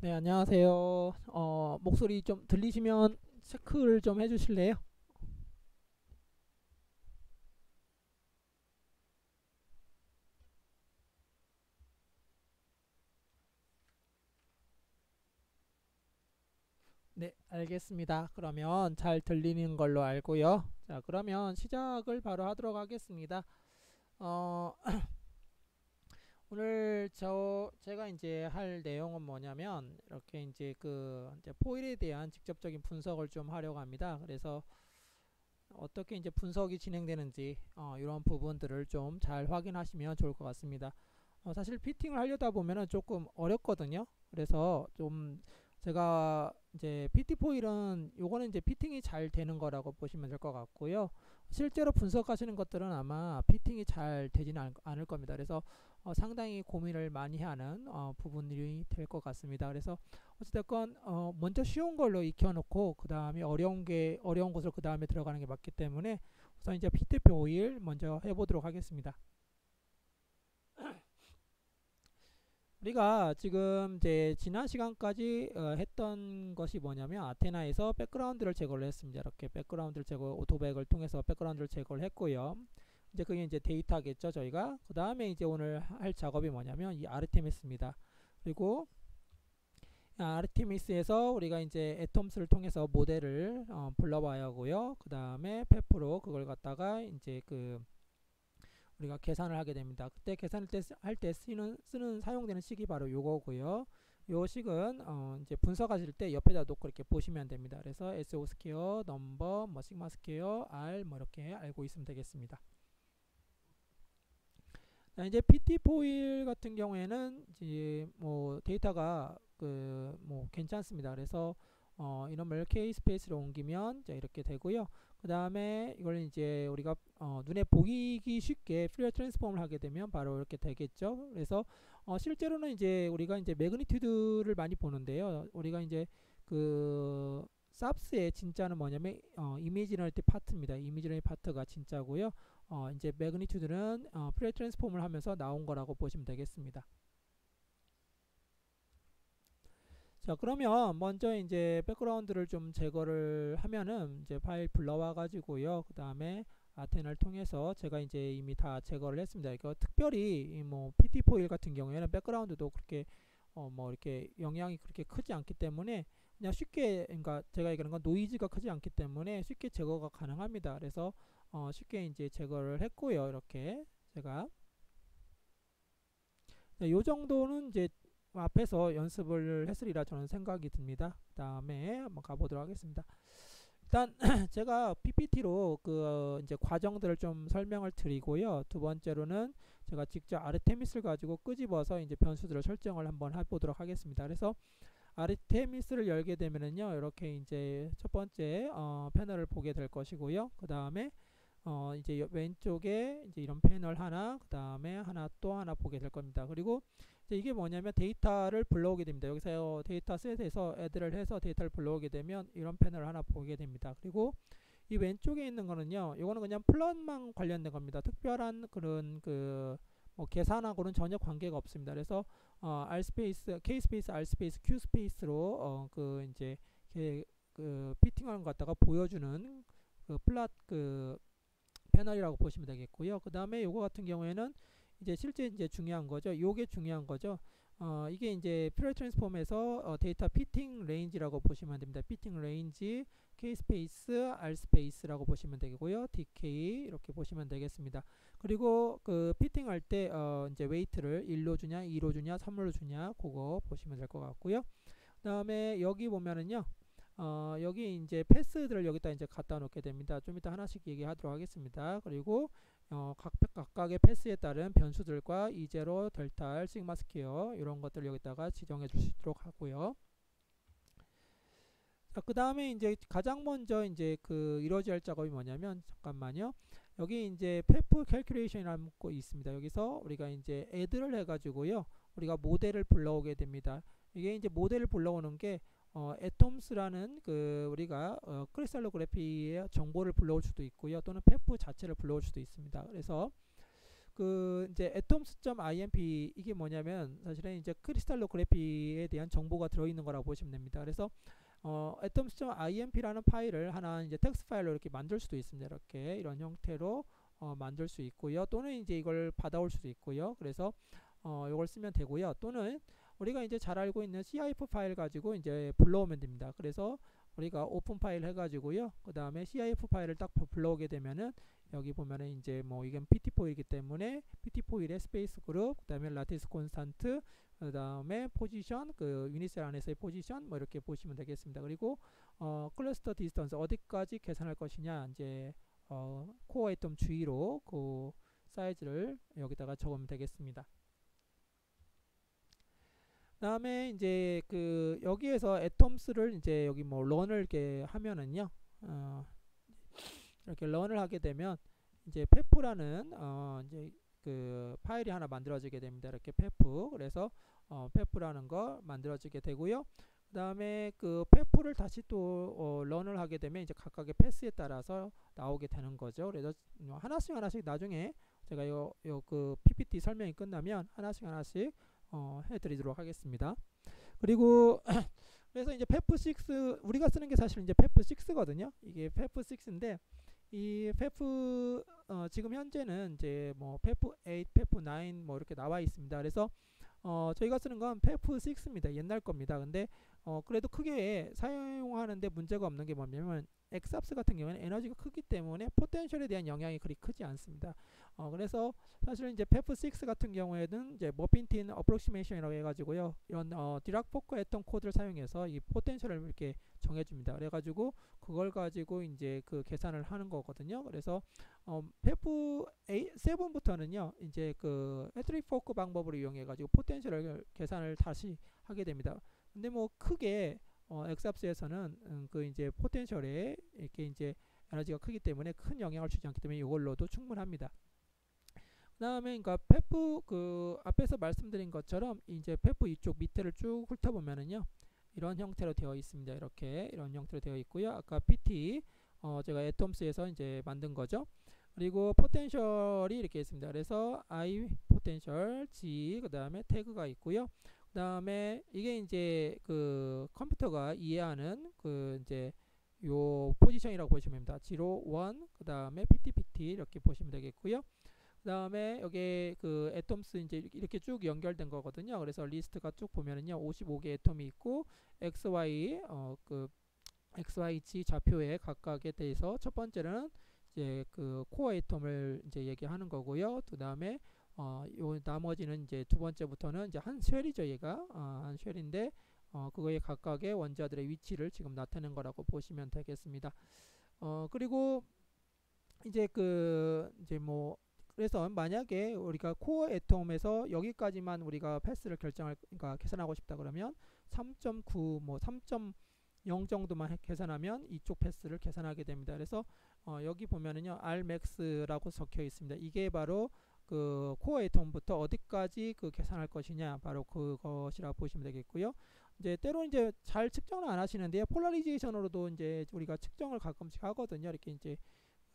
네, 안녕하세요. 어, 목소리 좀 들리시면 체크를 좀 해주실래요? 네, 알겠습니다. 그러면 잘 들리는 걸로 알고요. 자, 그러면 시작을 바로 하도록 하겠습니다. 어, 오늘 저 제가 이제 할 내용은 뭐냐면 이렇게 이제 그 이제 포일에 대한 직접적인 분석을 좀 하려고 합니다. 그래서 어떻게 이제 분석이 진행되는지 어, 이런 부분들을 좀 잘 확인하시면 좋을 것 같습니다. 어, 사실 피팅을 하려다 보면은 조금 어렵거든요. 그래서 좀 제가 이제 PT 포일은 요거는 이제 피팅이 잘 되는 거라고 보시면 될 것 같고요. 실제로 분석하시는 것들은 아마 피팅이 잘 되지는 않을 겁니다. 그래서 어, 상당히 고민을 많이 하는 어, 부분이 될 것 같습니다. 그래서 어찌됐건 어, 먼저 쉬운 걸로 익혀놓고 그 다음에 어려운 게 어려운 곳을 그 다음에 들어가는 게 맞기 때문에 우선 이제 Pt foil 먼저 해보도록 하겠습니다. 우리가 지금 이제 지난 시간까지 어, 했던 것이 뭐냐면 아테나에서 백그라운드를 제거를 했습니다. 이렇게 백그라운드를 제거 Autobk을 통해서 백그라운드를 제거를 했고요. 이제 그게 이제 데이터겠죠 저희가 그 다음에 이제 오늘 할 작업이 뭐냐면 이 Artemis입니다. 그리고 Artemis에서 우리가 이제 ATOMS를 통해서 모델을 어, 불러봐야 하고요. 그 다음에 FEFF로 그걸 갖다가 이제 그 우리가 계산을 하게 됩니다. 그때 계산할 때, 할때 쓰는, 쓰는 사용되는 식이 바로 요거고요. 요 식은 어 이제 분석하실 때 옆에다 놓고 이렇게 보시면 됩니다. 그래서 S0 square, 넘버, 뭐 sigma square, R 뭐 이렇게 알고 있으면 되겠습니다. 자, 이제 PT 포일 같은 경우에는 이제 뭐 데이터가 그 뭐 괜찮습니다. 그래서 어 이놈을 K space로 옮기면 이렇게 되고요. 그 다음에 이걸 이제 우리가 어, 눈에 보이기 쉽게 Fourier transform을 하게 되면 바로 이렇게 되겠죠. 그래서 어, 실제로는 이제 우리가 이제 magnitude를 많이 보는데요. 우리가 이제 그 XAFS의 진짜는 뭐냐면 어, imaginary part입니다. imaginary part가 진짜고요. 어, 이제 magnitude는 어, Fourier transform을 하면서 나온 거라고 보시면 되겠습니다. 자 그러면 먼저 이제 백그라운드를 좀 제거를 하면은 이제 파일 불러와 가지고요 그 다음에 Athena를 통해서 제가 이제 이미 다 제거를 했습니다 이거 특별히 뭐 PT 포일 같은 경우에는 백그라운드도 그렇게 어 뭐 이렇게 영향이 그렇게 크지 않기 때문에 그냥 쉽게 그러니까 제가 얘기하는 건 노이즈가 크지 않기 때문에 쉽게 제거가 가능합니다 그래서 어 쉽게 이제 제거를 했고요 이렇게 제가 네, 요 정도는 이제 앞에서 연습을 했으리라 저는 생각이 듭니다. 그 다음에 한번 가보도록 하겠습니다. 일단 제가 PPT로 그 이제 과정들을 좀 설명을 드리고요. 두 번째로는 제가 직접 아르테미스를 가지고 끄집어서 이제 변수들을 설정을 한번 해보도록 하겠습니다. 그래서 아르테미스를 열게 되면은요, 이렇게 이제 첫 번째 어, 패널을 보게 될 것이고요. 그 다음에 어, 이제 왼쪽에 이제 이런 패널 하나, 그 다음에 하나 또 하나 보게 될 겁니다. 그리고 이게 뭐냐면 데이터를 불러오게 됩니다. 여기서 data set에서 add를 해서 데이터를 불러오게 되면 이런 패널을 하나 보게 됩니다. 그리고 이 왼쪽에 있는 거는요. 이거는 그냥 plot만 관련된 겁니다. 특별한 그런 그뭐 계산하고는 전혀 관계가 없습니다. 그래서 어, R space, K space, R space, Q space로 어, 그 이제 그 fitting하는 것 갖다가 보여주는 그 plot 그 패널이라고 보시면 되겠고요. 그 다음에 요거 같은 경우에는 이제 실제 이제 중요한 거죠. 요게 중요한 거죠. 어, 이게 이제 Fourier transform에서 어, data fitting range라고 보시면 됩니다. 피팅 레인지 K 스페이스 R 스페이스라고 보시면 되고요. DK 이렇게 보시면 되겠습니다. 그리고 그 피팅 할 때 어, 이제 weight를 1로 주냐, 2로 주냐, 3로 주냐 그거 보시면 될 것 같고요. 그 다음에 여기 보면은요. 어, 여기 이제 path들을 여기다 이제 갖다 놓게 됩니다. 좀 이따 하나씩 얘기하도록 하겠습니다. 그리고 어, 각, 각각의 패스에 따른 변수들과 E zero, delta, sigma square 이런 것들 여기다가 지정해 주시도록 하고요. 자, 그 다음에 이제 가장 먼저 이제 그 이루어져야 할 작업이 뭐냐면 잠깐만요. 여기 이제 FEFF calculation이라는 거 있습니다. 여기서 우리가 이제 add를 해가지고요. 우리가 모델을 불러오게 됩니다. 이게 이제 모델을 불러오는 게 어, ATOMS라는 그 우리가 어, crystallography의 정보를 불러올 수도 있고요. 또는 FEFF 자체를 불러올 수도 있습니다. 그래서 그 이제 atoms.inp 이게 뭐냐면 사실은 이제 crystallography에 대한 정보가 들어있는 거라고 보시면 됩니다. 그래서 어, atoms.inp라는 파일을 하나 이제 텍스트 파일로 이렇게 만들 수도 있습니다. 이렇게 이런 형태로 어, 만들 수 있고요. 또는 이제 이걸 받아올 수도 있고요. 그래서 어, 이걸 쓰면 되고요. 또는 우리가 이제 잘 알고 있는 CIF 파일 가지고 이제 불러오면 됩니다. 그래서 우리가 open file 해가지고요. 그 다음에 CIF 파일을 딱 불러오게 되면은 여기 보면은 이제 뭐 이건 PT 포일이기 때문에 PT 포일의 space group, 그 다음에 lattice constant, 그 다음에 포지션, 그 unit cell 안에서의 포지션 뭐 이렇게 보시면 되겠습니다. 그리고 어 cluster distance 어디까지 계산할 것이냐 이제 어 core atom 주위로 그 사이즈를 여기다가 적으면 되겠습니다. 다음에 이제 그 여기에서 ATOMS를 이제 여기 뭐 run을 이렇게 하면은요 어 이렇게 run을 하게 되면 이제 FEFF라는 어 이제 그 파일이 하나 만들어지게 됩니다. 이렇게 FEFF 그래서 어 FEFF라는 거 만들어지게 되고요. 그 다음에 그 FEFF를 다시 또 어, run을 하게 되면 이제 각각의 패스에 따라서 나오게 되는 거죠. 그래서 하나씩 하나씩 나중에 제가 요 요 그 PPT 설명이 끝나면 하나씩 하나씩 어, 해드리도록 하겠습니다. 그리고 그래서 이제 FEFF6 우리가 쓰는 게 사실 이제 FEFF6거든요. 이게 FEFF6인데 이 FEFF 어, 지금 현재는 이제 뭐 FEFF 8, FEFF 9 뭐 이렇게 나와 있습니다. 그래서 어, 저희가 쓰는 건 FEFF 6입니다. 옛날 겁니다. 근데 어, 그래도 크게 사용하는데 문제가 없는 게 뭐냐면 EXAFS 같은 경우에는 에너지가 크기 때문에 potential에 대한 영향이 그리 크지 않습니다. 어, 그래서 사실 이제 FEFF6 같은 경우에는 이제 muffin-tin approximation이라고 해가지고요. 이런 어, Dirac-Fock 했던 코드를 사용해서 이 potential을 이렇게 정해줍니다. 그래가지고 그걸 가지고 이제 그 계산을 하는 거거든요. 그래서 어, FEFF 7부터는요, 이제 그 Hartree-Fock 방법을 이용해가지고 potential을 계산을 다시 하게 됩니다. 근데 뭐 크게 어, EXAFS에서는 음, 그 이제 potential에 이렇게 이제 에너지가 크기 때문에 큰 영향을 주지 않기 때문에 이걸로도 충분합니다. 그 다음에 그러니까 FEFF 그 앞에서 말씀드린 것처럼 이제 FEFF 이쪽 밑에를 쭉 훑어보면은요 이런 형태로 되어 있습니다. 이렇게 이런 형태로 되어 있고요. 아까 PT 어 제가 Atoms에서 이제 만든 거죠. 그리고 potential이 이렇게 있습니다. 그래서 I potential Z 그 다음에 태그가 있고요. 그 다음에 이게 이제 그 컴퓨터가 이해하는 그 이제 요 포지션이라고 보시면 됩니다. 0, 1, 그 다음에 PT, PT 이렇게 보시면 되겠고요. 그 다음에 여기 그 Atoms 이제 이렇게 쭉 연결된 거거든요. 그래서 리스트가 쭉 보면은요, 55개 atom이 있고 XY 어그 XYZ 좌표에 각각에 대해서 첫 번째는 이제 그 core atom을 이제 얘기하는 거고요. 그 다음에 어, 요 나머지는 이제 두 번째부터는 이제 한 shell이죠, 얘가 어, 한 shell인데 어, 그거에 각각의 원자들의 위치를 지금 나타낸 거라고 보시면 되겠습니다. 어, 그리고 이제 그 이제 뭐 그래서 만약에 우리가 코어 애톰에서 여기까지만 우리가 패스를 결정할 그러니까 계산하고 싶다 그러면 3.9 뭐 3.0 정도만 계산하면 이쪽 패스를 계산하게 됩니다. 그래서 어 여기 보면은요 Rmax라고 적혀 있습니다. 이게 바로 그 코어 애톰부터 어디까지 그 계산할 것이냐 바로 그것이라 보시면 되겠고요. 이제 때로 이제 잘 측정을 안 하시는데요. polarization으로도 이제 우리가 측정을 가끔씩 하거든요. 이렇게 이제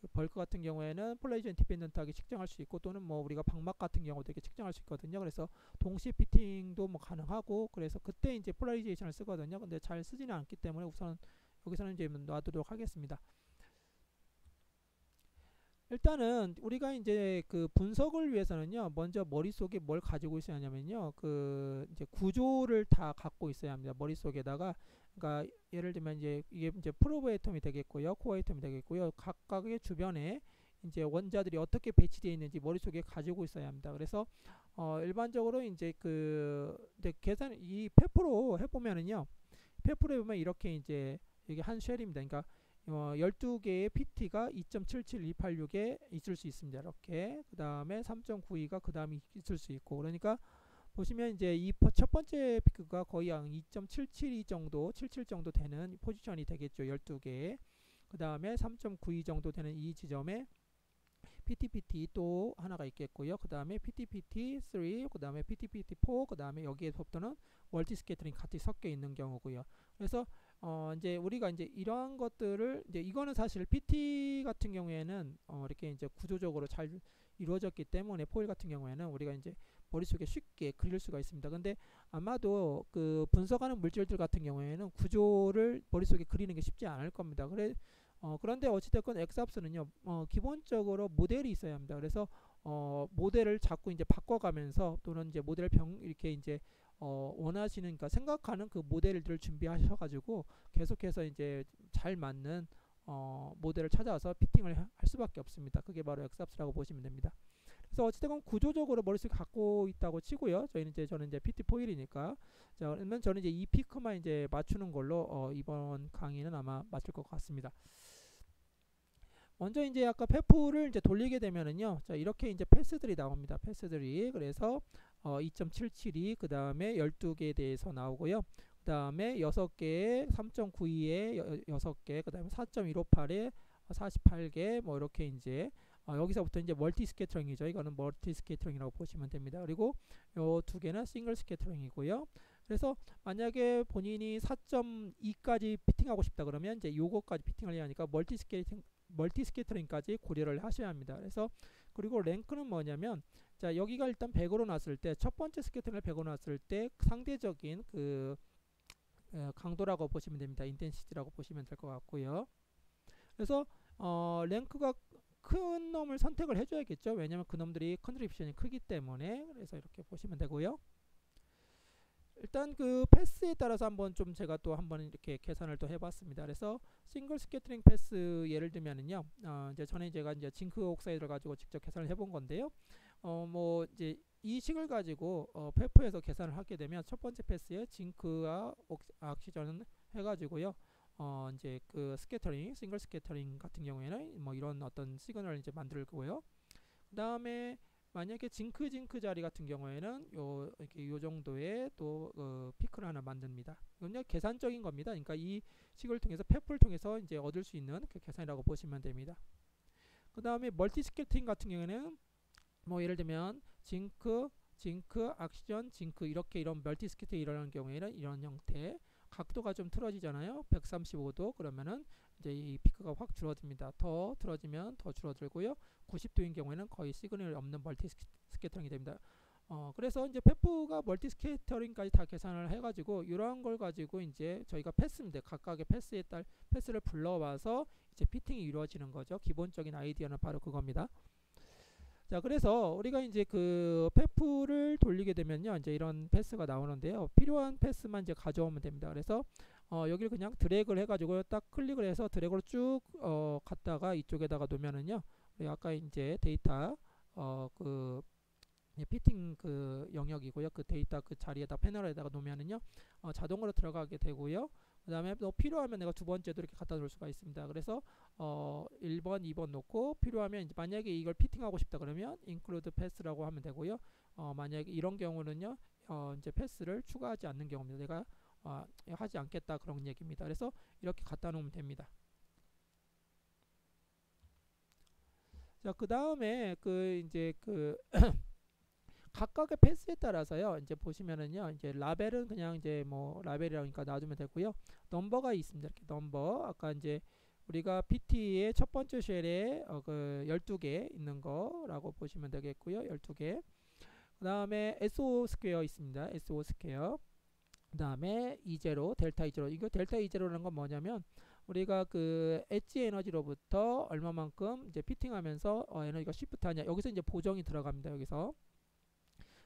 그 bulk 같은 경우에는 polarization dependent하게 측정할 수 있고 또는 뭐 우리가 박막 같은 경우도 이렇게 측정할 수 있거든요. 그래서 동시 fitting도 뭐 가능하고 그래서 그때 이제 polarization을 쓰거든요. 근데 잘 쓰지는 않기 때문에 우선 여기서는 이제 놔두도록 하겠습니다. 일단은 우리가 이제 그 분석을 위해서는요 먼저 머릿속에 뭘 가지고 있어야 하냐면요 그 이제 구조를 다 갖고 있어야 합니다 머릿속에다가. 그러니까 예를 들면 이제 이게 이제 probe atom이 되겠고요 core atom이 되겠고요 각각의 주변에 이제 원자들이 어떻게 배치되어 있는지 머릿속에 가지고 있어야 합니다. 그래서 어 일반적으로 이제 그 이제 계산 이 FEFF로 해 보면은요 FEFF로 해 보면 이렇게 이제 이게 한 shell입니다. 그러니까 어, 12개의 PT가 2.77286에 있을 수 있습니다. 이렇게. 그 다음에 3.92가 그 다음에 있을 수 있고. 그러니까 보시면 이제 이 첫 번째 피크가 거의 한 2.772 정도, 77 정도 되는 포지션이 되겠죠. 12개. 그 다음에 3.92 정도 되는 이 지점에 PTPT 또 하나가 있겠고요. 그 다음에 PTPT3, 그 다음에 PTPT4, 그 다음에 여기에서부터는 multi scattering 같이 섞여 있는 경우고요. 그래서 어 이제 우리가 이제 이러한 것들을 이제 이거는 사실 PT 같은 경우에는 어 이렇게 이제 구조적으로 잘 이루어졌기 때문에 포일 같은 경우에는 우리가 이제 머릿속에 쉽게 그릴 수가 있습니다. 근데 아마도 그 분석하는 물질들 같은 경우에는 구조를 머릿속에 그리는 게 쉽지 않을 겁니다. 그래 어, 그런데 어찌됐건 엑스합스는요 어, 기본적으로 모델이 있어야 합니다. 그래서 어, 모델을 자꾸 이제 바꿔가면서 또는 이제 모델 병 이렇게 이제 어, 원하시는 그러니까 생각하는 그 모델들을 준비하셔 가지고 계속해서 이제 잘 맞는 어, 모델을 찾아서 fitting을 할 수밖에 없습니다. 그게 바로 XAFS라고 보시면 됩니다. 그래서 어찌됐건 구조적으로 머릿속에 갖고 있다고 치고요. 저희는 이제 저는 이제 PT foil이니까 자 그러면 저는 이제 이 피크만 이제 맞추는 걸로 어, 이번 강의는 아마 마칠 것 같습니다. 먼저 이제 아까 FEFF를 이제 돌리게 되면은요. 자, 이렇게 이제 path들이 나옵니다. path들이. 그래서 어 2.77이 그 다음에 12개에 대해서 나오고요. 그 다음에 6개에 3.92에 6개, 그 다음에 4.158에 48개, 뭐 이렇게 이제 어 여기서부터 이제 multi scattering이죠. 이거는 multi scattering이라고 보시면 됩니다. 그리고 요 두 개는 single scattering이고요. 그래서 만약에 본인이 4.2까지 fitting하고 싶다 그러면 이제 요거까지 fitting을 해야 하니까 multi scattering multi scattering까지 고려를 하셔야 합니다. 그래서 그리고 rank는 뭐냐면 자 여기가 일단 100으로 놨을 때 첫 번째 scattering을 100으로 놨을 때 상대적인 그 어, 강도라고 보시면 됩니다. intensity라고 보시면 될 것 같고요. 그래서 어, rank가 큰 놈을 선택을 해줘야겠죠. 왜냐하면 그 놈들이 contribution이 크기 때문에 그래서 이렇게 보시면 되고요. 일단 그 패스에 따라서 한번 좀 제가 또 한번 이렇게 계산을 또 해봤습니다. 그래서 single scattering path 예를 들면은요, 어 이제 전에 제가 이제 zinc oxide를 가지고 직접 계산을 해본 건데요. 어 뭐 이제 이 식을 가지고 어 FEFF에서 계산을 하게 되면 첫 번째 path에 zinc와 oxygen을 해가지고요. 어 이제 그 scattering, single scattering 같은 경우에는 뭐 이런 어떤 시그널을 이제 만들고요. 그 다음에 만약에 zinc zinc 자리 같은 경우에는 요 이렇게 요 정도의 또 어, 피크를 하나 만듭니다. 이건 계산적인 겁니다. 그러니까 이 식을 통해서 FEFF를 통해서 이제 얻을 수 있는 그 계산이라고 보시면 됩니다. 그 다음에 multi scattering 같은 경우에는 뭐 예를 들면 zinc, zinc, oxygen, zinc 이렇게 이런 multi scattering 일어나는 경우에는 이런 형태 각도가 좀 틀어지잖아요. 135도 그러면은 이제 이 피크가 확 줄어듭니다. 더 틀어지면 더 줄어들고요. 90도인 경우에는 거의 시그널이 없는 multi scattering이 됩니다. 어, 그래서 이제 FEFF가 multi scattering까지 다 계산을 해가지고 이러한 걸 가지고 이제 저희가 path입니다. 각각의 패스에 따라 path를 불러와서 이제 fitting이 이루어지는 거죠. 기본적인 아이디어는 바로 그겁니다. 자, 그래서 우리가 이제 그 FEFF를 돌리게 되면요, 이제 이런 path가 나오는데요. 필요한 path만 이제 가져오면 됩니다. 그래서 어, 여기를 그냥 드래그를 해가지고 딱 클릭을 해서 드래그로 쭉 어, 갔다가 이쪽에다가 놓으면은요, 우리 아까 이제 데이터 어, 그 피팅 그 영역이고요. 그 데이터 그 자리에다 패널에다가 놓으면은요, 어, 자동으로 들어가게 되고요. 그 다음에 또 필요하면 내가 두 번째도 이렇게 갖다 놓을 수가 있습니다. 그래서 어 1번, 2번 놓고 필요하면 이제 만약에 이걸 피팅하고 싶다 그러면 include pass라고 하면 되고요. 어 만약에 이런 경우는요. 어 이제 패스를 추가하지 않는 경우입니다. 내가 어 하지 않겠다 그런 얘기입니다. 그래서 이렇게 갖다 놓으면 됩니다. 자, 그 다음에 그 이제 그 각각의 패스에 따라서요. 이제 보시면은요. 이제 라벨은 그냥 이제 뭐 라벨이라니까 놔두면 되고요. 넘버가 있습니다. 이렇게 넘버. 아까 이제 우리가 PT의 첫 번째 shell에 어, 그 12개 있는 거라고 보시면 되겠고요. 12개. 그 다음에 S0 square 있습니다. S0 square. 그 다음에 E0, delta E0. 이거 delta E0라는 건 뭐냐면 우리가 그 엣지 에너지로부터 얼마만큼 이제 fitting하면서 어, 에너지가 shift 하냐. 여기서 이제 보정이 들어갑니다. 여기서.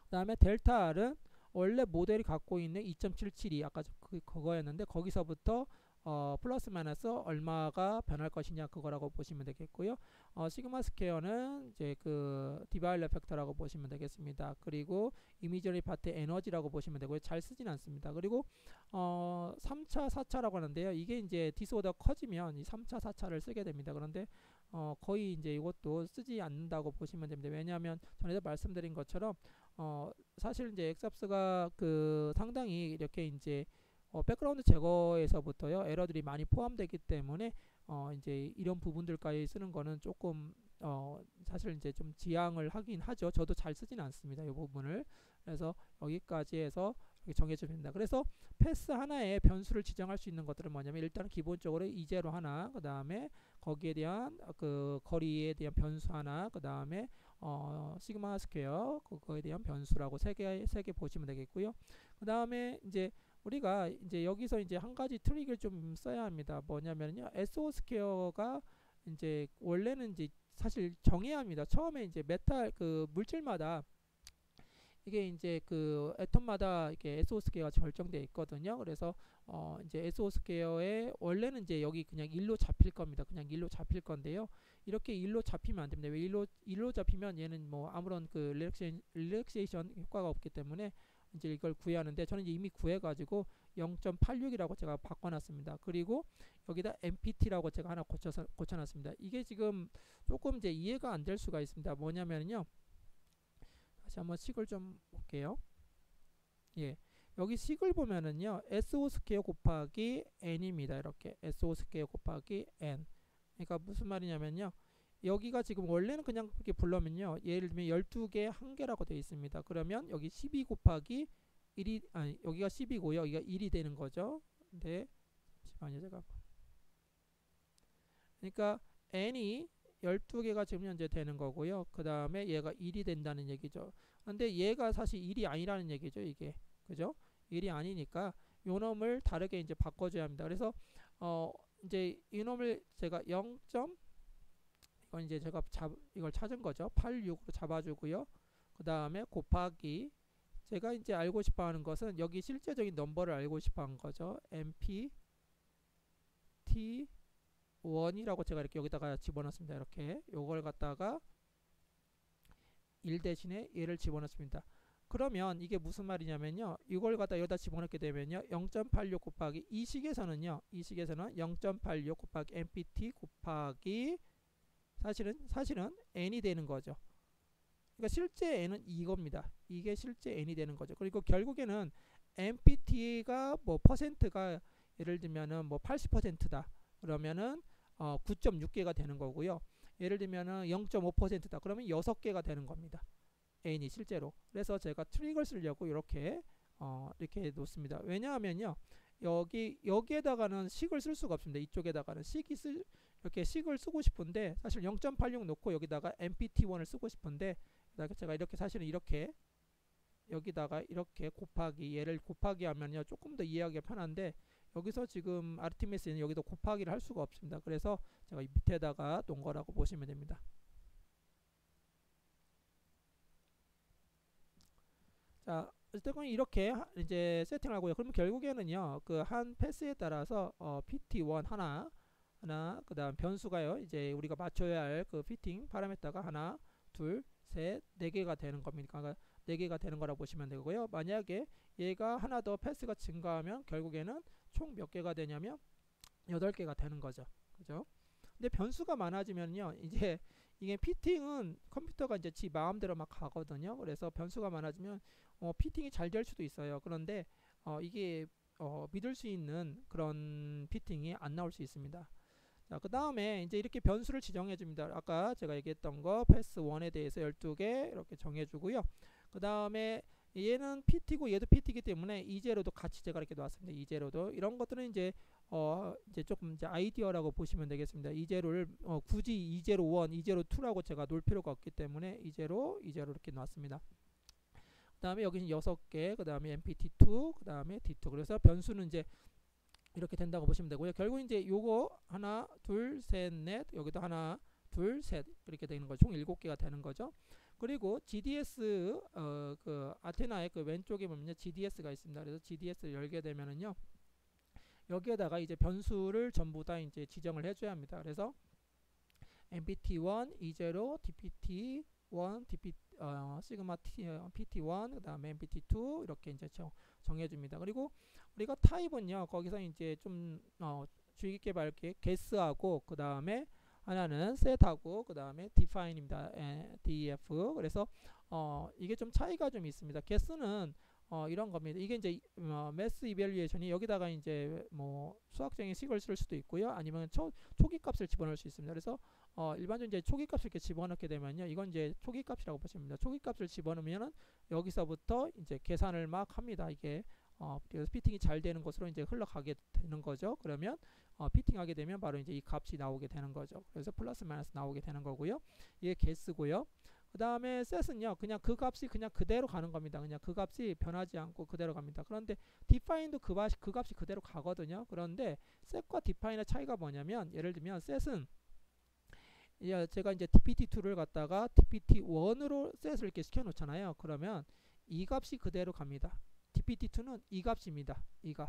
그 다음에 델타 R은 원래 모델이 갖고 있는 2.77이 아까 그, 그거였는데 거기서부터 어, 플러스 마이너스 얼마가 변할 것이냐 그거라고 보시면 되겠고요. 어, 시그마 square는 이제 그 Debye-Waller factor라고 보시면 되겠습니다. 그리고 imaginary part 에너지라고 보시면 되고요. 잘 쓰진 않습니다. 그리고 어, 3차, 4차라고 하는데요. 이게 이제 disorder 커지면 이 3차, 4차를 쓰게 됩니다. 그런데 어, 거의 이제 이것도 쓰지 않는다고 보시면 됩니다. 왜냐하면 전에도 말씀드린 것처럼 어, 사실 이제 EXAFS가 그 상당히 이렇게 이제 어, 백그라운드 제거에서부터요 에러들이 많이 포함되기 때문에 어, 이제 이런 부분들까지 쓰는 거는 조금 어, 사실 이제 좀 지양을 하긴 하죠. 저도 잘 쓰진 않습니다. 이 부분을 그래서 여기까지 해서 정해져 됩니다. 그래서 패스 하나에 변수를 지정할 수 있는 것들은 뭐냐면 일단 기본적으로 E zero 하나, 그 다음에 거기에 대한 그 거리에 대한 변수 하나, 그 다음에 어, 시그마 square 그거에 대한 변수라고 세 개 세 개 보시면 되겠고요. 그 다음에 이제 우리가 이제 여기서 이제 한 가지 트릭을 좀 써야 합니다. 뭐냐면요, SO 스퀘어가 이제 원래는 이제 사실 정해야 합니다. 처음에 이제 메탈 그 물질마다 이게 이제 그 atom마다 이렇게 SO 스퀘어가 결정되어 있거든요. 그래서 어 이제 SO 스퀘어에 원래는 이제 여기 그냥 1로 잡힐 겁니다. 그냥 1로 잡힐 건데요. 이렇게 1로 잡히면 안 됩니다. 왜 1로 1로 잡히면 얘는 뭐 아무런 그 relaxation, relaxation 효과가 없기 때문에 이제 이걸 구해야 하는데 저는 이미 구해가지고 0.86이라고 제가 바꿔놨습니다. 그리고 여기다 NPT라고 제가 하나 고쳐서 고쳐놨습니다. 이게 지금 조금 이제 이해가 안 될 수가 있습니다. 뭐냐면요. 한번 식을 좀 볼게요. 예. 여기 식을 보면은요. SO square 곱하기 n입니다. 이렇게 SO square 곱하기 n. 그러니까 무슨 말이냐면요. 여기가 지금 원래는 그냥 그렇게 불러면요. 예를 들면 12개 한 개라고 되어 있습니다. 그러면 여기 12 곱하기 1이 아니 여기가 10이고요. 여기가 1이 되는 거죠. 근데 잠시만요. 제가 그러니까 n이 12개가 지금 현재 되는 거고요. 그 다음에 얘가 1이 된다는 얘기죠. 근데 얘가 사실 1이 아니라는 얘기죠. 이게. 그죠? 1이 아니니까 요 놈을 다르게 이제 바꿔줘야 합니다. 그래서 어 이제 이 놈을 제가 0. 이건 이제 제가 잡 이걸 찾은 거죠. 86으로 잡아주고요. 그 다음에 곱하기 제가 이제 알고 싶어 하는 것은 여기 실제적인 넘버를 알고 싶어 하는 거죠. MP T 1이라고 제가 이렇게 여기다가 집어넣습니다. 이렇게 요걸 갖다가 1 대신에 얘를 집어넣습니다. 그러면 이게 무슨 말이냐면요. 이걸 갖다 여기다 집어넣게 되면요. 0.86 곱하기 이 식에서는요. 이 식에서는 0.86 곱하기 MPT 곱하기 사실은 사실은 n이 되는 거죠. 그러니까 실제 n은 이겁니다. 이게 실제 n이 되는 거죠. 그리고 결국에는 MPT가 뭐 퍼센트가 예를 들면은 뭐 80%다. 그러면은 어 9.6개가 되는 거고요. 예를 들면은 0.5%다. 그러면 6개가 되는 겁니다. n이 실제로. 그래서 제가 트릭을 쓰려고 이렇게 어 이렇게 놓습니다. 왜냐하면요. 여기 여기에다가는 식을 쓸 수가 없습니다. 이쪽에다가는 식이 쓸 이렇게 식을 쓰고 싶은데 사실 0.86 놓고 여기다가 MPT1을 쓰고 싶은데 제가 이렇게 사실은 이렇게 여기다가 이렇게 곱하기 얘를 곱하기 하면요 조금 더 이해하기가 편한데 여기서 지금 아르티미스는 여기도 곱하기를 할 수가 없습니다. 그래서 제가 밑에다가 놓은 거라고 보시면 됩니다. 자, 어쨌든 이렇게 이제 세팅을 하고요. 그러면 결국에는요, 그 한 패스에 따라서 어, PT1 하나, 하나, 그 다음 변수가요, 이제 우리가 맞춰야 할 그 피팅 파라미터가 하나, 둘, 셋, 네 개가 되는 겁니다. 그러니까 네 개가 되는 거라고 보시면 되고요. 만약에 얘가 하나 더 패스가 증가하면 결국에는 총 몇 개가 되냐면 여덟 개가 되는 거죠. 그죠? 근데 변수가 많아지면요, 이제 이게 피팅은 컴퓨터가 이제 지 마음대로 막 가거든요. 그래서 변수가 많아지면 어, 피팅이 잘 될 수도 있어요. 그런데 어, 이게 어, 믿을 수 있는 그런 피팅이 안 나올 수 있습니다. 자, 그 다음에 이제 이렇게 변수를 지정해 줍니다. 아까 제가 얘기했던 거 패스 1에 대해서 12개 이렇게 정해 주고요. 그 다음에 얘는 PT고 얘도 PT이기 때문에 이제로도 같이 제가 이렇게 놨습니다. 이제로도 이런 것들은 이제 어 이제 조금 이제 아이디어라고 보시면 되겠습니다. 이제로를 어 굳이 이제로 1, 이제로 2라고 제가 놓을 필요가 없기 때문에 이제로 이제로 이렇게 놨습니다. 그 다음에 여기는 6개, 그 다음에 MPT2, 그 다음에 D2. 그래서 변수는 이제 이렇게 된다고 보시면 되고요. 결국 이제 요거 하나, 둘, 셋, 넷, 여기도 하나, 둘, 셋 이렇게 되는 거죠. 총 7개가 되는 거죠. 그리고 GDS 어, 그 아테나의 그 왼쪽에 보면 GDS가 있습니다. 그래서 GDS를 열게 되면은요. 여기에다가 이제 변수를 전부 다 이제 지정을 해줘야 합니다. 그래서 MPT1, E0, DPT1, DP, 어, 시그마 T, 어, PT1, 그 다음에 MPT2 이렇게 이제 정, 정해줍니다. 그리고 우리가 타입은요, 거기서 이제 좀 어, 주의 깊게 밝게 게스하고 그 다음에 하나는 set하고 그 다음에 define입니다. def 그래서 어, 이게 좀 차이가 좀 있습니다. guess는 어, 이런 겁니다. 이게 이제 어, mass evaluation이 여기다가 이제 뭐 수학적인 식을 쓸 수도 있고요. 아니면 초, 초기 값을 집어넣을 수 있습니다. 그래서 어, 일반적으로 이제 초기 값을 이렇게 집어넣게 되면요. 이건 이제 초기 값이라고 보시면 됩니다. 초기 값을 집어넣으면은 여기서부터 이제 계산을 막 합니다. 이게 어, 그래서 피팅이 잘 되는 것으로 이제 흘러가게 되는 거죠. 그러면 어, 피팅하게 되면 바로 이제 이 값이 나오게 되는 거죠. 그래서 플러스 마이너스 나오게 되는 거고요. 이게 개수고요. 그그 다음에 set은요. 그냥 그 값이 그냥 그대로 가는 겁니다. 그냥 그 값이 변하지 않고 그대로 갑니다. 그런데 define도 그, 값이, 그 값이 그대로 가거든요. 그런데 set과 define의 차이가 뭐냐면 예를 들면 set은 제가 이제 dpt2를 갖다가 dpt1으로 set을 이렇게 시켜 놓잖아요. 그러면 이 값이 그대로 갑니다. dpt2는 이 값입니다. 이 값.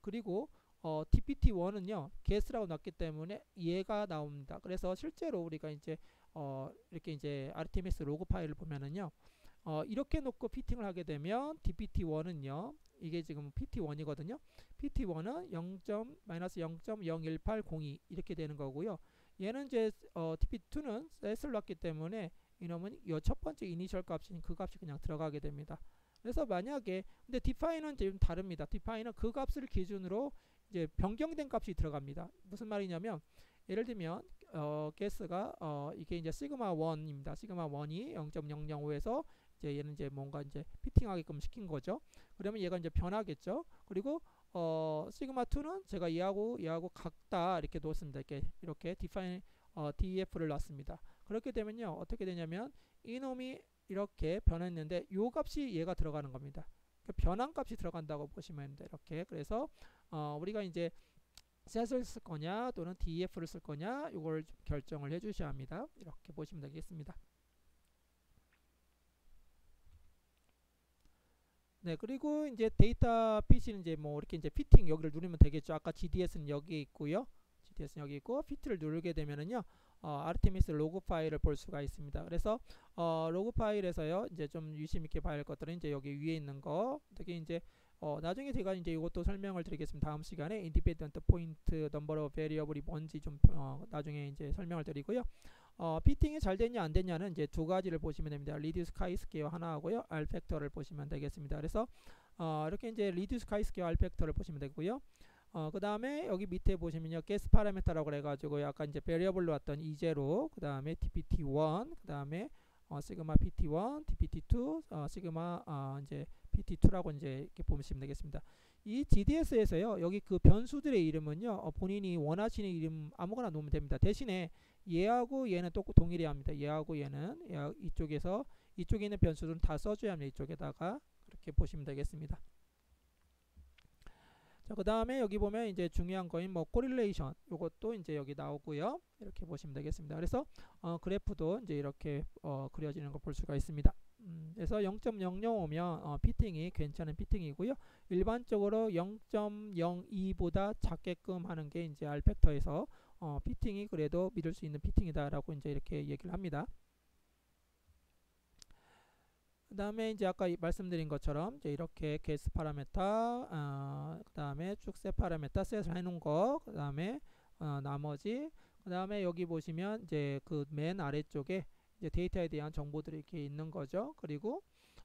그리고 어, dpt1은요 guess라고 났기 때문에 얘가 나옵니다. 그래서 실제로 우리가 이제 어, 이렇게 이제 RTMS 로그 파일을 보면은요 어, 이렇게 놓고 피팅을 하게 되면 dpt1은요 이게 지금 pt1이거든요. Pt1은 0. 마이너스 0.01802 이렇게 되는 거고요. 얘는 이제 어, dp2는 set을 놨기 때문에 이놈은 이 첫 번째 이니셜 값인 그 값이 그냥 들어가게 됩니다. 그래서 만약에 근데 define은 좀 다릅니다. Define은 그 값을 기준으로 이제 변경된 값이 들어갑니다 무슨 말이냐면 예를 들면 어, 게스가 어, 이게 이제 시그마 1입니다. 시그마 1이 0.005에서 이제 얘는 이제 뭔가 이제 피팅하게끔 시킨 거죠. 그러면 얘가 이제 변하겠죠. 그리고 어, 시그마 2는 제가 얘하고 얘하고 같다 이렇게 놓습니다. 이렇게 이렇게 define 어, def를 놨습니다. 그렇게 되면요 어떻게 되냐면 이놈이 이렇게 변했는데 요 값이 얘가 들어가는 겁니다. 그 변한 값이 들어간다고 보시면 됩니다. 이렇게 그래서 어, 우리가 이제 set을 쓸 거냐 또는 def를 쓸 거냐 이걸 결정을 해 주셔야 합니다. 이렇게 보시면 되겠습니다. 네, 그리고 이제 데이터 PC는 이제 뭐 이렇게 이제 피팅 여기를 누르면 되겠죠. 아까 GDS는 여기 있고요. GDS는 여기 있고 fit을 누르게 되면은요. 어, Artemis 로그 파일을 볼 수가 있습니다. 그래서 어, 로그 파일에서요. 이제 좀 유심 있게 봐야 할 것들은 이제 여기 위에 있는 거, 특히 이제 어, 나중에 제가 이제 이것도 설명을 드리겠습니다. 다음 시간에 independent point number of variable이 뭔지 좀 어, 나중에 이제 설명을 드리고요. 어, fitting이 잘 됐냐 안 됐냐는 이제 두 가지를 보시면 됩니다. reduce chi-square 하나 하고요. r 팩터를 보시면 되겠습니다. 그래서 어, 이렇게 이제 reduce chi-square r 팩터를 보시면 되고요. 어, 그 다음에 여기 밑에 보시면요. guess parameter라고 해가지고 약간 이제 variable로 왔던 e0, 그 다음에 dpt1, 그 다음에 어, 시그마 pt1, dpt2, 어, 시그마 어, 이제 pt2라고 이제 이렇게 보시면 되겠습니다. 이 GDS에서요. 여기 그 변수들의 이름은요. 어, 본인이 원하시는 이름 아무거나 놓으면 됩니다. 대신에 얘하고 얘는 또 동일해야 합니다. 얘하고 얘는 이쪽에서 이쪽에 있는 변수들은 다 써줘야 합니다. 이쪽에다가 그렇게 보시면 되겠습니다. 자, 그 다음에 여기 보면 이제 중요한 거인 뭐 correlation 요것도 이제 여기 나오고요. 이렇게 보시면 되겠습니다. 그래서 어, 그래프도 이제 이렇게 어, 그려지는 걸 볼 수가 있습니다. 음, 그래서 0.005면 어, fitting이 괜찮은 fitting이고요. 일반적으로 0.02보다 작게끔 하는 게 이제 R 팩터에서 어, fitting이 그래도 믿을 수 있는 fitting이다라고 이제 이렇게 얘기를 합니다. 그 다음에 이제 아까 말씀드린 것처럼 이제 이렇게 guess parameter, 어, 그 다음에 쭉 set parameter set을 해놓은 거, 그 다음에 어, 나머지, 그 다음에 여기 보시면 이제 그 맨 아래쪽에 이제 데이터에 대한 정보들이 이렇게 있는 거죠. 그리고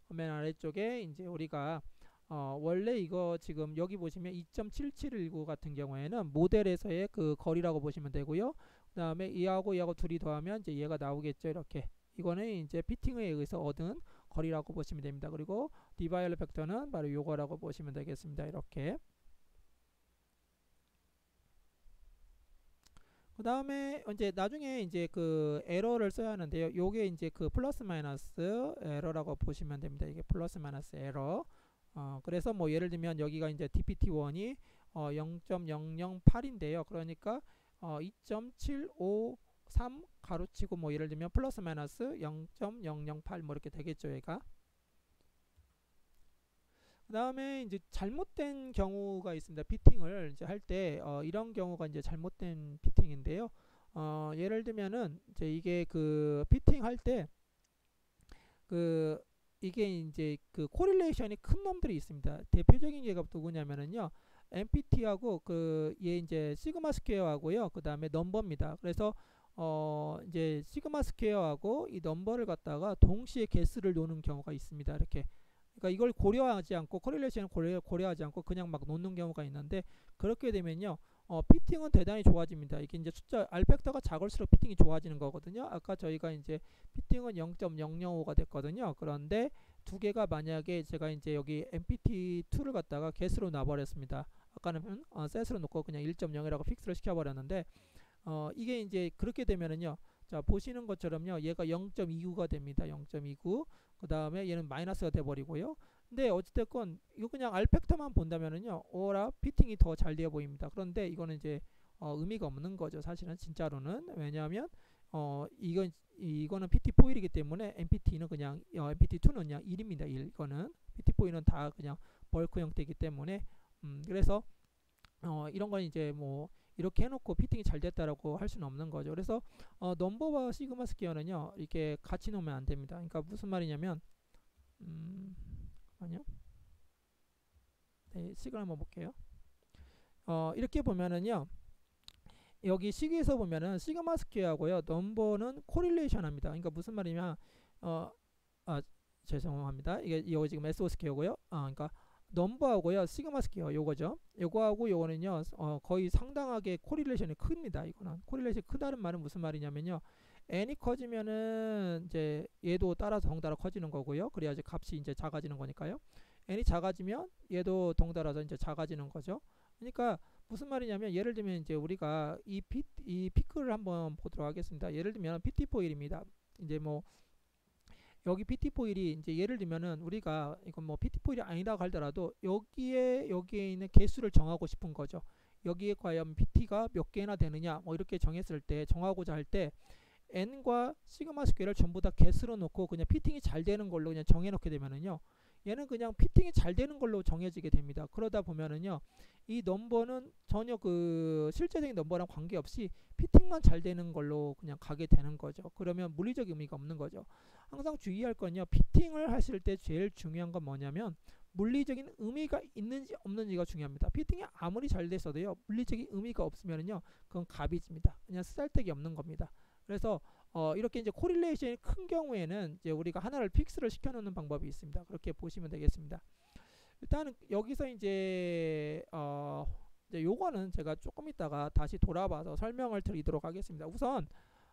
맨 아래쪽에 이제 우리가 어, 원래 이거 지금 여기 보시면 2.7719 같은 경우에는 모델에서의 그 거리라고 보시면 되고요. 그 다음에 이하고 이하고 둘이 더하면 이제 얘가 나오겠죠. 이렇게. 이거는 이제 fitting에 의해서 얻은 거리라고 보시면 됩니다. 그리고 Debye-Waller factor는 바로 요거라고 보시면 되겠습니다. 이렇게. 그 다음에 이제 나중에 이제 그 에러를 써야 하는데요. 요게 이제 그 플러스 마이너스 에러라고 보시면 됩니다. 이게 플러스 마이너스 에러. 어, 그래서 뭐 예를 들면 여기가 이제 DPT1이 어, 0.008인데요. 그러니까 어, 2.753 괄호 치고 뭐 예를 들면 플러스 마이너스 0.008 뭐 이렇게 되겠죠 얘가 그 다음에 이제 잘못된 경우가 있습니다 fitting을 이제 할때 어, 이런 경우가 이제 잘못된 fitting인데요. 어, 예를 들면은 이제 이게 그 피팅 할 때 그 이게 이제 그 correlation이 큰 놈들이 있습니다. 대표적인 예가 누구냐면은요. NPT하고 그 얘 이제 시그마 square하고요. 그 다음에 넘버입니다. 그래서 어 이제 시그마 square하고 이 넘버를 갖다가 동시에 개수를 놓는 경우가 있습니다. 이렇게. 그러니까 이걸 고려하지 않고 correlation을 고려, 고려하지 않고 그냥 막 놓는 경우가 있는데 그렇게 되면요. 어, fitting은 대단히 좋아집니다. 이게 이제 숫자 R factor가 작을수록 fitting이 좋아지는 거거든요. 아까 저희가 이제 fitting은 0.005가 됐거든요. 그런데 두 개가 만약에 제가 이제 여기 MPT2를 갖다가 개수로 놔버렸습니다. 아까는 어, 셋으로 놓고 그냥 1.0이라고 픽스를 시켜버렸는데 어, 이게 이제 그렇게 되면은요. 자 보시는 것처럼요 얘가 0.29가 됩니다 0.29 그 다음에 얘는 마이너스가 돼버리고요 근데 어찌됐건 이거 그냥 알팩터만 본다면은요 오라 피팅이 더 잘 되어 보입니다. 그런데 이거는 이제 어, 의미가 없는 거죠 사실은 진짜로는. 왜냐하면 어 이건 이거는 PT4일이기 때문에 MPT는 그냥 어, MPT2는 그냥 1입니다 1 이거는. PT4일은 다 그냥 벌크 형태이기 때문에. 음 그래서 어 이런 건 이제 뭐 이렇게 해놓고 피팅이 잘 됐다라고 할 수는 없는 거죠. 그래서 어, 넘버와 시그마 스퀘어는요 이렇게 같이 놓으면 안 됩니다. 그러니까 무슨 말이냐면 음, 아니요. 네, 식을 한번 볼게요. 어, 이렇게 보면은요. 여기 식에서 보면은 시그마 square하고요. 넘버는 correlation 합니다. 그러니까 무슨 말이냐? 어, 아, 죄송합니다. 이게 이거 지금 SO square고요. 아, 그러니까 넘버하고요 시그마 square 요거죠 요거하고 요거는요 어, 거의 상당하게 correlation이 큽니다 이거는 correlation이 크다는 말은 무슨 말이냐면요 n이 커지면은 이제 얘도 따라서 덩달아 커지는 거고요. 그래야지 값이 이제 작아지는 거니까요. N이 작아지면 얘도 덩달아서 이제 작아지는 거죠. 그러니까 무슨 말이냐면 예를 들면 이제 우리가 이, 피, 이 피크를 한번 보도록 하겠습니다. 예를 들면 PT foil입니다. 이제 뭐 여기 PT foil이 이제 예를 들면은 우리가 이건 뭐 PT foil이 아니다고 하더라도 여기에 여기에 있는 개수를 정하고 싶은 거죠. 여기에 과연 PT가 몇 개나 되느냐 뭐 이렇게 정했을 때 정하고자 할 때 n과 시그마 square를 전부 다 개수로 놓고 그냥 fitting이 잘 되는 걸로 그냥 정해 놓게 되면은요. 얘는 그냥 fitting이 잘 되는 걸로 정해지게 됩니다. 그러다 보면은요. 이 넘버는 전혀 그 실제적인 넘버랑 관계없이 fitting만 잘 되는 걸로 그냥 가게 되는 거죠. 그러면 물리적 의미가 없는 거죠. 항상 주의할 건요. fitting을 하실 때 제일 중요한 건 뭐냐면 물리적인 의미가 있는지 없는지가 중요합니다. fitting이 아무리 잘 됐어도요. 물리적인 의미가 없으면은요. 그건 garbage입니다. 그냥 쓰잘데기 없는 겁니다. 그래서 어, 이렇게 이제 correlation이 큰 경우에는 이제 우리가 하나를 fix를 시켜놓는 방법이 있습니다. 그렇게 보시면 되겠습니다. 일단은 여기서 이제 어, 이제 요거는 제가 조금 있다가 다시 돌아봐서 설명을 드리도록 하겠습니다. 우선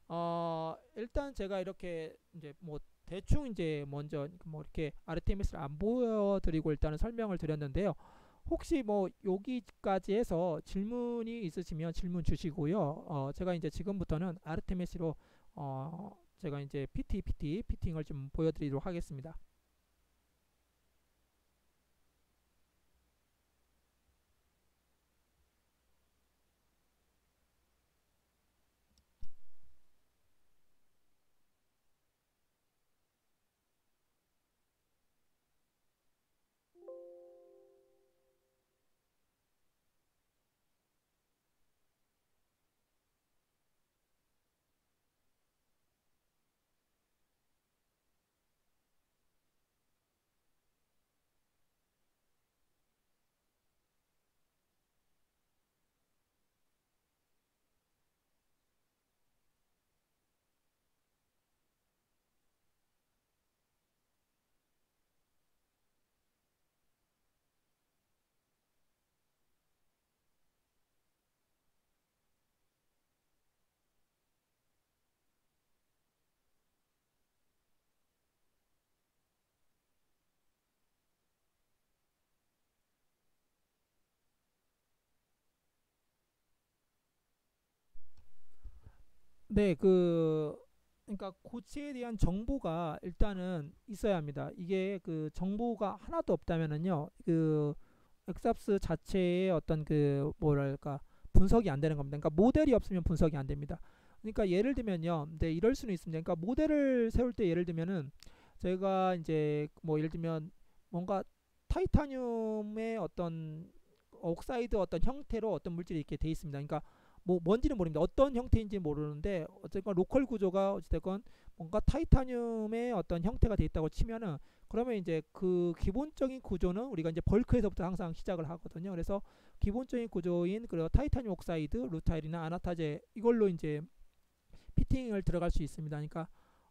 어, 일단 제가 이렇게 이제 뭐 대충 이제 먼저 뭐 이렇게 아르테미스를 안 보여드리고 일단은 설명을 드렸는데요. 혹시 뭐 여기까지 해서 질문이 있으시면 질문 주시고요. 어, 제가 이제 지금부터는 아르테미스로 어, 제가 이제 PT, PT, 피팅을 좀 보여드리도록 하겠습니다. 네, 그 그러니까 고체에 대한 정보가 일단은 있어야 합니다. 이게 그 정보가 하나도 없다면은요, 그 XAFS 자체의 어떤 그 뭐랄까 분석이 안 되는 겁니다. 그러니까 모델이 없으면 분석이 안 됩니다. 그러니까 예를 들면요, 네 이럴 수는 있습니다. 그러니까 모델을 세울 때 예를 들면은 제가 이제 뭐 예를 들면 뭔가 타이타늄의 어떤 oxide 어떤 형태로 어떤 물질이 이렇게 돼 있습니다. 그러니까 뭐 뭔지는 모릅니다. 어떤 형태인지 모르는데 어쨌건 local 구조가 어찌됐건 뭔가 타이타늄의 어떤 형태가 돼 있다고 치면은 그러면 이제 그 기본적인 구조는 우리가 이제 bulk에서부터 항상 시작을 하거든요. 그래서 기본적인 구조인 그 타이타늄 oxide, rutile이나 anatase 이걸로 이제 fitting을 들어갈 수 있습니다. 그러니까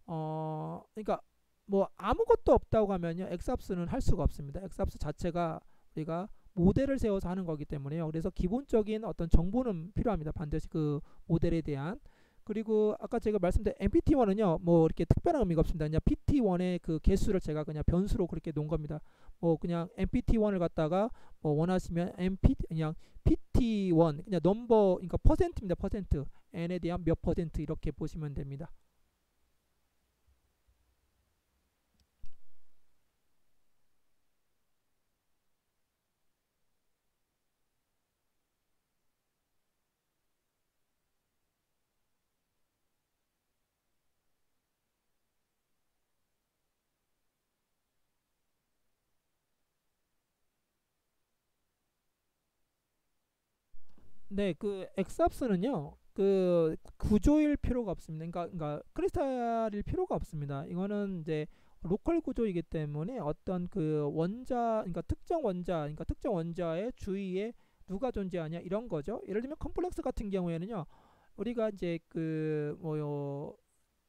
어 그러니까 뭐 아무것도 없다고 하면요. XAFS는 할 수가 없습니다. XAFS 자체가 우리가 모델을 세워서 하는 거기 때문에요. 그래서 기본적인 어떤 정보는 필요합니다. 반드시 그 모델에 대한 그리고 아까 제가 말씀드린 MPT1은요, 뭐 이렇게 특별한 의미가 없습니다. 그냥 PT1의 그 개수를 제가 그냥 변수로 그렇게 놓은 겁니다. 뭐 그냥 MPT1을 갖다가 뭐 원하시면 MP 그냥 PT1 그냥 넘버 그러니까 퍼센트입니다. 퍼센트 n에 대한 몇 퍼센트 이렇게 보시면 됩니다. 네, 그 XAFS는요. 그 구조일 필요가 없습니다. 그러니까, 그러니까 crystal일 필요가 없습니다. 이거는 이제 local 구조이기 때문에 어떤 그 원자, 그러니까 특정 원자, 그러니까 특정 원자의 주위에 누가 존재하냐 이런 거죠. 예를 들면 컴플렉스 같은 경우에는요. 우리가 이제 그 뭐요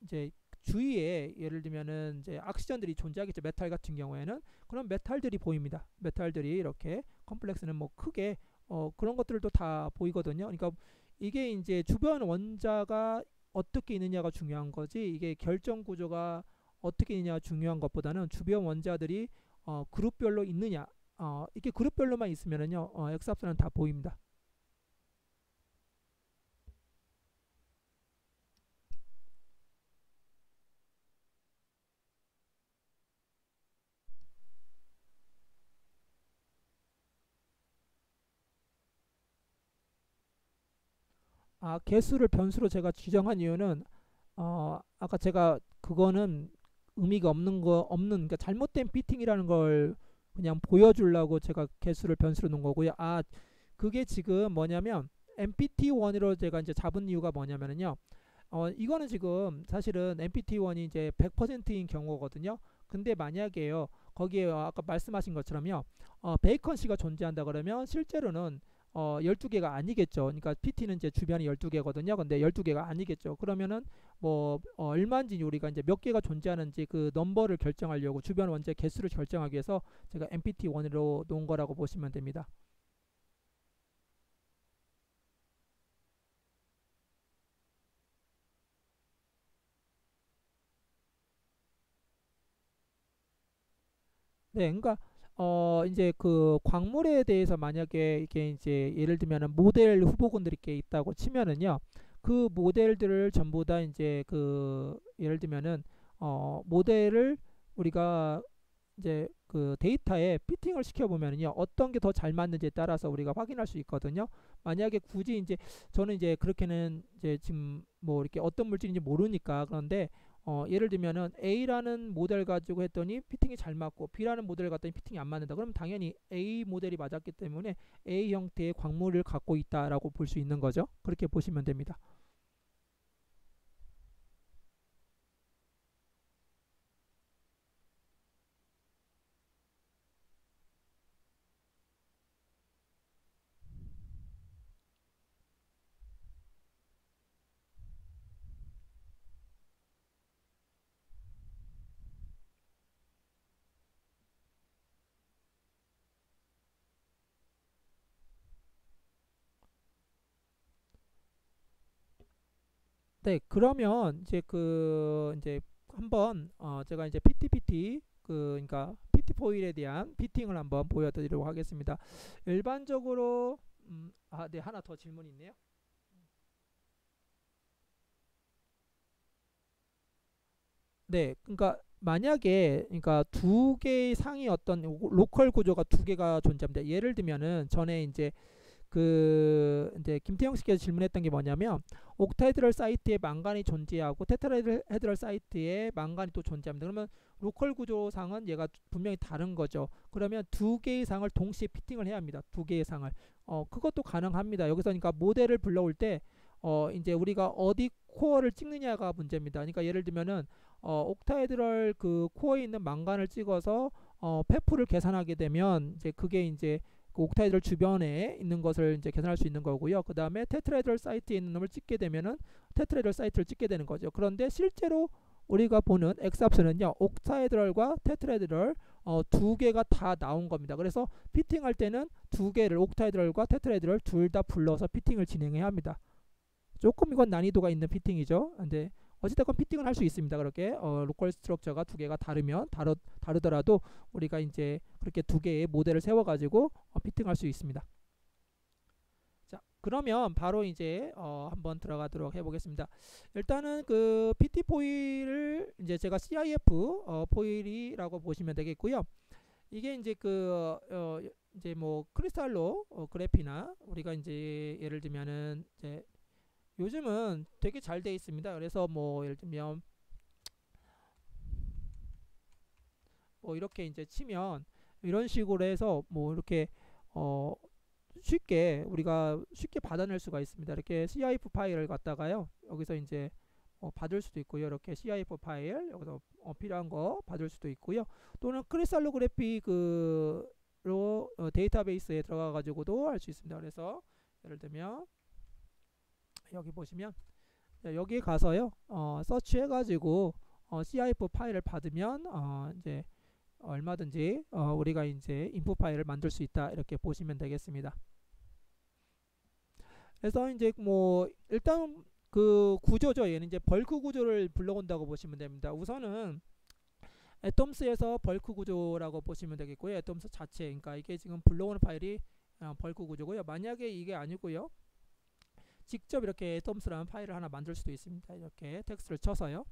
이제 주위에 예를 들면은 이제 oxygen들이 존재하겠죠. 메탈 같은 경우에는 그런 메탈들이 보입니다. 메탈들이 이렇게 complex는 뭐 크게 어, 그런 것들도 다 보이거든요. 그러니까 이게 이제 주변 원자가 어떻게 있느냐가 중요한 거지 이게 결정 구조가 어떻게 있느냐가 중요한 것보다는 주변 원자들이 어, 그룹별로 있느냐 어, 이게 그룹별로만 있으면은요 어, 엑스합선은 다 보입니다. 아, 개수를 변수로 제가 지정한 이유는 어, 아까 제가 그거는 의미가 없는 거 없는 그러니까 잘못된 피팅이라는 걸 그냥 보여주려고 제가 개수를 변수로 놓은 거고요. 아, 그게 지금 뭐냐면 MPT1으로 제가 이제 잡은 이유가 뭐냐면은요. 어, 이거는 지금 사실은 MPT1이 이제 100%인 경우거든요. 근데 만약에요. 거기에 아까 말씀하신 것처럼요. 어, 베이컨 씨가 존재한다 그러면 실제로는 어 12개가 아니겠죠. 그러니까 PT는 이제 주변이 12개거든요. 근데 12개가 아니겠죠. 그러면은 뭐 어, 얼마인지 우리가 이제 몇 개가 존재하는지 그 넘버를 결정하려고 주변 원자 개수를 결정하기 위해서 제가 MPT1으로 놓은 거라고 보시면 됩니다. 네, 그러니까 어 이제 그 광물에 대해서 만약에 이게 이제 예를 들면은 모델 후보군들이 이렇게 있다고 치면은요. 그 모델들을 전부 다 이제 그 예를 들면은 어 모델을 우리가 이제 그 데이터에 피팅을 시켜 보면은요. 어떤 게 더 잘 맞는지에 따라서 우리가 확인할 수 있거든요. 만약에 굳이 이제 저는 이제 그렇게는 이제 지금 뭐 이렇게 어떤 물질인지 모르니까 그런데 어, 예를 들면은 A라는 모델 가지고 했더니 피팅이 잘 맞고 B라는 모델 갖더니 피팅이 안 맞는다. 그럼 당연히 A 모델이 맞았기 때문에 A 형태의 광물을 갖고 있다라고 볼 수 있는 거죠. 그렇게 보시면 됩니다. 네, 그러면 이제 그 이제 한번 어 제가 이제 PTPT 그 그러니까 PT 포일에 대한 피팅을 한번 보여드리도록 하겠습니다. 일반적으로 음, 아, 네, 하나 더 질문이 있네요. 네, 그러니까 만약에 그러니까 두 개의 상이 어떤 로컬 구조가 두 개가 존재합니다. 예를 들면은 전에 이제 그 이제 김태형 씨께서 질문했던 게 뭐냐면 octahedral site에 망간이 존재하고 tetrahedral site에 망간이 또 존재합니다. 그러면 local 구조상은 얘가 분명히 다른 거죠. 그러면 두 개의 상을 동시에 fitting을 해야 합니다. 두 개의 상을. 어 그것도 가능합니다. 여기서 그러니까 모델을 불러올 때 어 이제 우리가 어디 core를 찍느냐가 문제입니다. 그러니까 예를 들면은 어 octahedral 그 core에 있는 망간을 찍어서 어 FEFF를 계산하게 되면 이제 그게 이제 그 octahedral 주변에 있는 것을 이제 계산할 수 있는 거고요. 그 다음에 tetrahedral site에 있는 놈을 찍게 되면은 tetrahedral site를 찍게 되는 거죠. 그런데 실제로 우리가 보는 XAFS는요, octahedral과 tetrahedral 어, 두 개가 다 나온 겁니다. 그래서 fitting할 때는 두 개를 octahedral과 tetrahedral 둘 다 불러서 fitting을 진행해야 합니다. 조금 이건 난이도가 있는 fitting이죠. 근데 어찌됐건 fitting을 할 수 있습니다. 그렇게 어, local structure가 두 개가 다르면 다르, 다르더라도 우리가 이제 그렇게 두 개의 모델을 세워가지고 어, fitting할 수 있습니다. 자, 그러면 바로 이제 어 한번 들어가도록 해보겠습니다. 일단은 그 Pt foil을 이제 제가 CIF 어 파일이라고 보시면 되겠고요. 이게 이제 그 어 이제 뭐 crystallo 어 graphy나 우리가 이제 예를 들면은 이제 요즘은 되게 잘 돼 있습니다. 그래서 뭐 예를 들면 뭐 이렇게 이제 치면 이런 식으로 해서 뭐 이렇게 어 쉽게 우리가 쉽게 받아낼 수가 있습니다. 이렇게 CIF 파일을 갖다가요. 여기서 이제 어 받을 수도 있고요. 이렇게 CIF 파일 여기서 어 필요한 거 받을 수도 있고요. 또는 크리스탈로그래픽으로 어 데이터베이스에 들어가 가지고도 할 수 있습니다. 그래서 예를 들면 여기 보시면 여기 가서요. 어 서치 해 가지고 어 CIF 파일을 받으면 어 이제 얼마든지 어 우리가 이제 input 파일을 만들 수 있다 이렇게 보시면 되겠습니다. 그래서 이제 뭐 일단 그 구조죠. 얘는 이제 bulk 구조를 불러온다고 보시면 됩니다. 우선은 Atoms에서 bulk 구조라고 보시면 되겠고요. Atoms 자체, 그러니까 이게 지금 불러오는 파일이 어, bulk 구조고요. 만약에 이게 아니고요. 직접 이렇게 Atoms라는 파일을 하나 만들 수도 있습니다. 이렇게 텍스트를 쳐서요.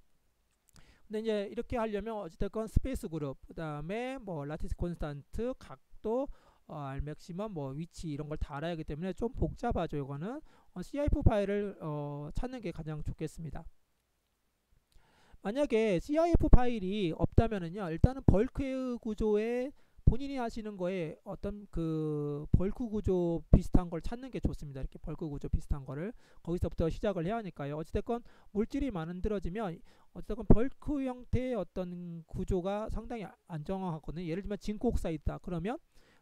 근데 이제 이렇게 하려면 어찌됐건 space group, 그 다음에 뭐 lattice constant, 각도, 어, R maximum, 뭐 위치 이런 걸 다 알아야 하기 때문에 좀 복잡하죠. 이거는 어, CIF 파일을 어, 찾는 게 가장 좋겠습니다. 만약에 CIF 파일이 없다면은요, 일단은 bulk 구조에 본인이 하시는 거에 어떤 그 bulk 구조 비슷한 걸 찾는 게 좋습니다. 이렇게 bulk 구조 비슷한 거를 거기서부터 시작을 해야 하니까요. 어찌됐건 물질이 만들어지면 어쨌건 bulk 형태의 어떤 구조가 상당히 안정화하거든요. 예를 들면 zinc oxide다. 그러면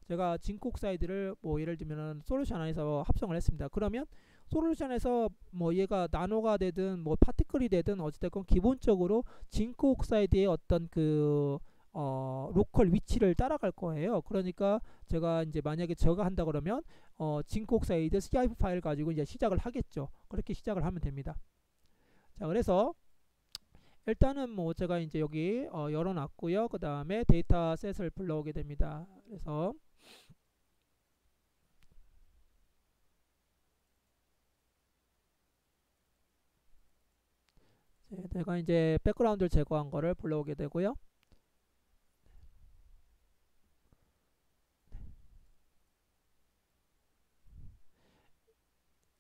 제가 zinc oxide를 뭐 예를 들면 솔루션 안에서 합성을 했습니다. 그러면 solution에서 뭐 얘가 나노가 되든 뭐 particle이 되든 어찌됐건 기본적으로 zinc oxide의 어떤 그 어, local 위치를 따라갈 거예요. 그러니까 제가 이제 만약에 저가 한다 그러면 어, zinc oxide CIF 파일 가지고 이제 시작을 하겠죠. 그렇게 시작을 하면 됩니다. 자, 그래서 일단은 뭐 제가 이제 여기 어, 열어놨고요. 그 다음에 dataset을 불러오게 됩니다. 그래서 제가 이제 백그라운드를 제거한 거를 불러오게 되고요.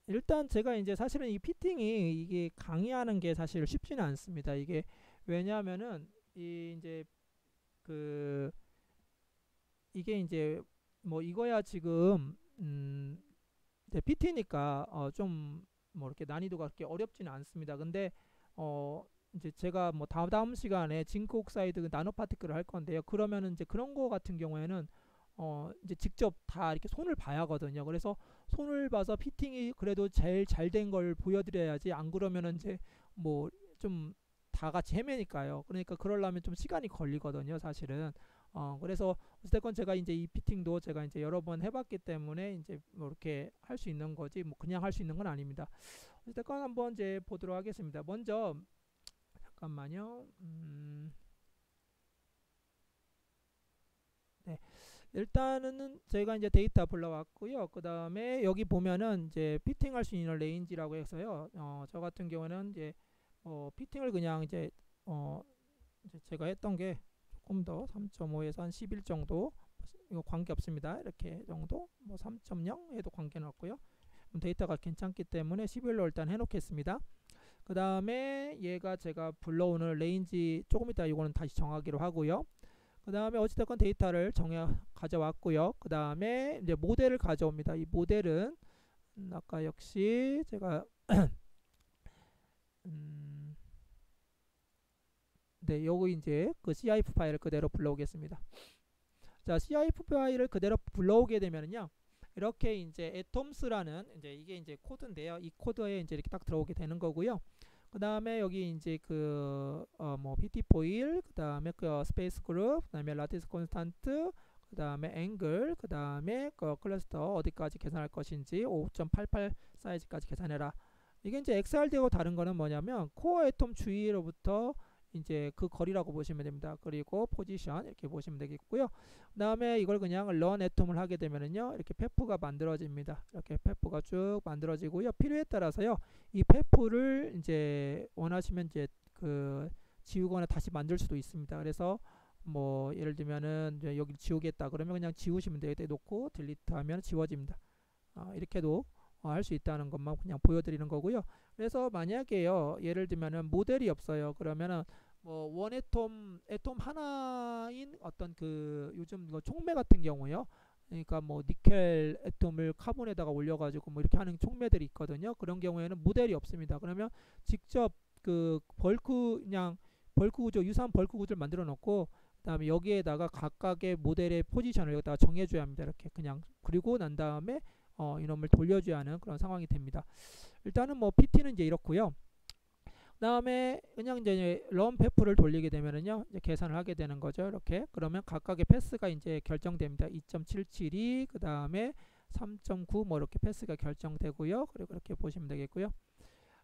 일단 제가 이제 사실은 이 피팅이 이게 강의하는 게 사실 쉽지는 않습니다. 이게 왜냐하면은 이 이제 그 이게 이제 뭐 이거야 지금 음 이제 PT니까 어 좀 뭐 이렇게 난이도가 그렇게 어렵지는 않습니다. 근데 어 이제 제가 뭐 다음 다음 시간에 zinc oxide nano particle을 할 건데요. 그러면은 이제 그런 거 같은 경우에는 어 이제 직접 다 이렇게 손을 봐야 하거든요. 그래서 손을 봐서 fitting이 그래도 제일 잘 된 걸 보여드려야지 안 그러면은 이제 뭐 좀 다 같이 헤매니까요. 그러니까 그러려면 좀 시간이 걸리거든요. 사실은 어 그래서 어쨌건 제가 이제 이 fitting도 제가 이제 여러 번 해봤기 때문에 이제 뭐 이렇게 할 수 있는 거지 뭐 그냥 할 수 있는 건 아닙니다. 어쨌건 한번 이제 보도록 하겠습니다. 먼저 잠깐만요. 음 네. 일단은 저희가 이제 데이터 불러왔고요. 그 다음에 여기 보면은 이제 fitting할 수 있는 range라고 해서요. 어, 저 같은 경우는 이제 어, fitting을 그냥 이제 어, 이제 제가 했던 게 조금 더 3.5에서 한 11 정도 이거 관계 없습니다. 이렇게 정도 뭐 3.0 에도 관계는 없고요. 데이터가 괜찮기 때문에 11로 일단 해놓겠습니다. 그 다음에 얘가 제가 불러오는 range 조금 이따 이거는 다시 정하기로 하고요. 그 다음에 어찌됐건 데이터를 정해 가져왔고요. 그 다음에 이제 모델을 가져옵니다. 이 모델은 음, 아까 역시 제가 음, 네, 요거 이제 그 CIF 파일을 그대로 불러오겠습니다. 자, CIF 파일을 그대로 불러오게 되면은요. 이렇게 이제 atoms라는 이제 이게 이제 코드인데요. 이 코드에 이제 이렇게 딱 들어오게 되는 거고요. 그 다음에 여기 이제 그, 어, 뭐, Pt foil, 그 다음에 그 space group, 그 다음에 lattice constant, 그 다음에 앵글, 그 다음에 그 클러스터 어디까지 계산할 것인지 5.88 사이즈까지 계산해라. 이게 이제 XRD하고 다른 거는 뭐냐면 core atom 주위로부터 이제 그 거리라고 보시면 됩니다. 그리고 포지션 이렇게 보시면 되겠고요. 그 다음에 이걸 그냥 런 애톰을 하게 되면은요. 이렇게 페프가 만들어집니다. 이렇게 페프가 쭉 만들어지고요. 필요에 따라서요. 이 페프를 이제 원하시면 이제 그 지우거나 다시 만들 수도 있습니다. 그래서 뭐 예를 들면은 여기 지우겠다 그러면 그냥 지우시면 돼요. 이때 놓고 딜리트 하면 지워집니다. 어, 이렇게도 어, 할수 있다는 것만 그냥 보여드리는 거고요. 그래서 만약에요 예를 들면은 모델이 없어요. 그러면은 뭐 one atom atom 하나인 어떤 그 요즘 그 총매 같은 경우요. 그러니까 뭐 니켈 atom을 carbon에다가 올려가지고 뭐 이렇게 하는 총매들이 있거든요. 그런 경우에는 모델이 없습니다. 그러면 직접 그 bulk 그냥 bulk 구조 유사한 bulk 구조를 만들어 놓고 그다음에 여기에다가 각각의 모델의 position을 여기다가 정해줘야 합니다. 이렇게 그냥 그리고 난 다음에 어, 이놈을 돌려줘야 하는 그런 상황이 됩니다. 일단은 뭐 PT는 이제 이렇고요. 다음에 그냥 이제 런 페프를 돌리게 되면은요 이제 계산을 하게 되는 거죠 이렇게 그러면 각각의 패스가 이제 결정됩니다 2.77이 그 다음에 3.9 뭐 이렇게 패스가 결정되고요 그리고 이렇게 보시면 되겠고요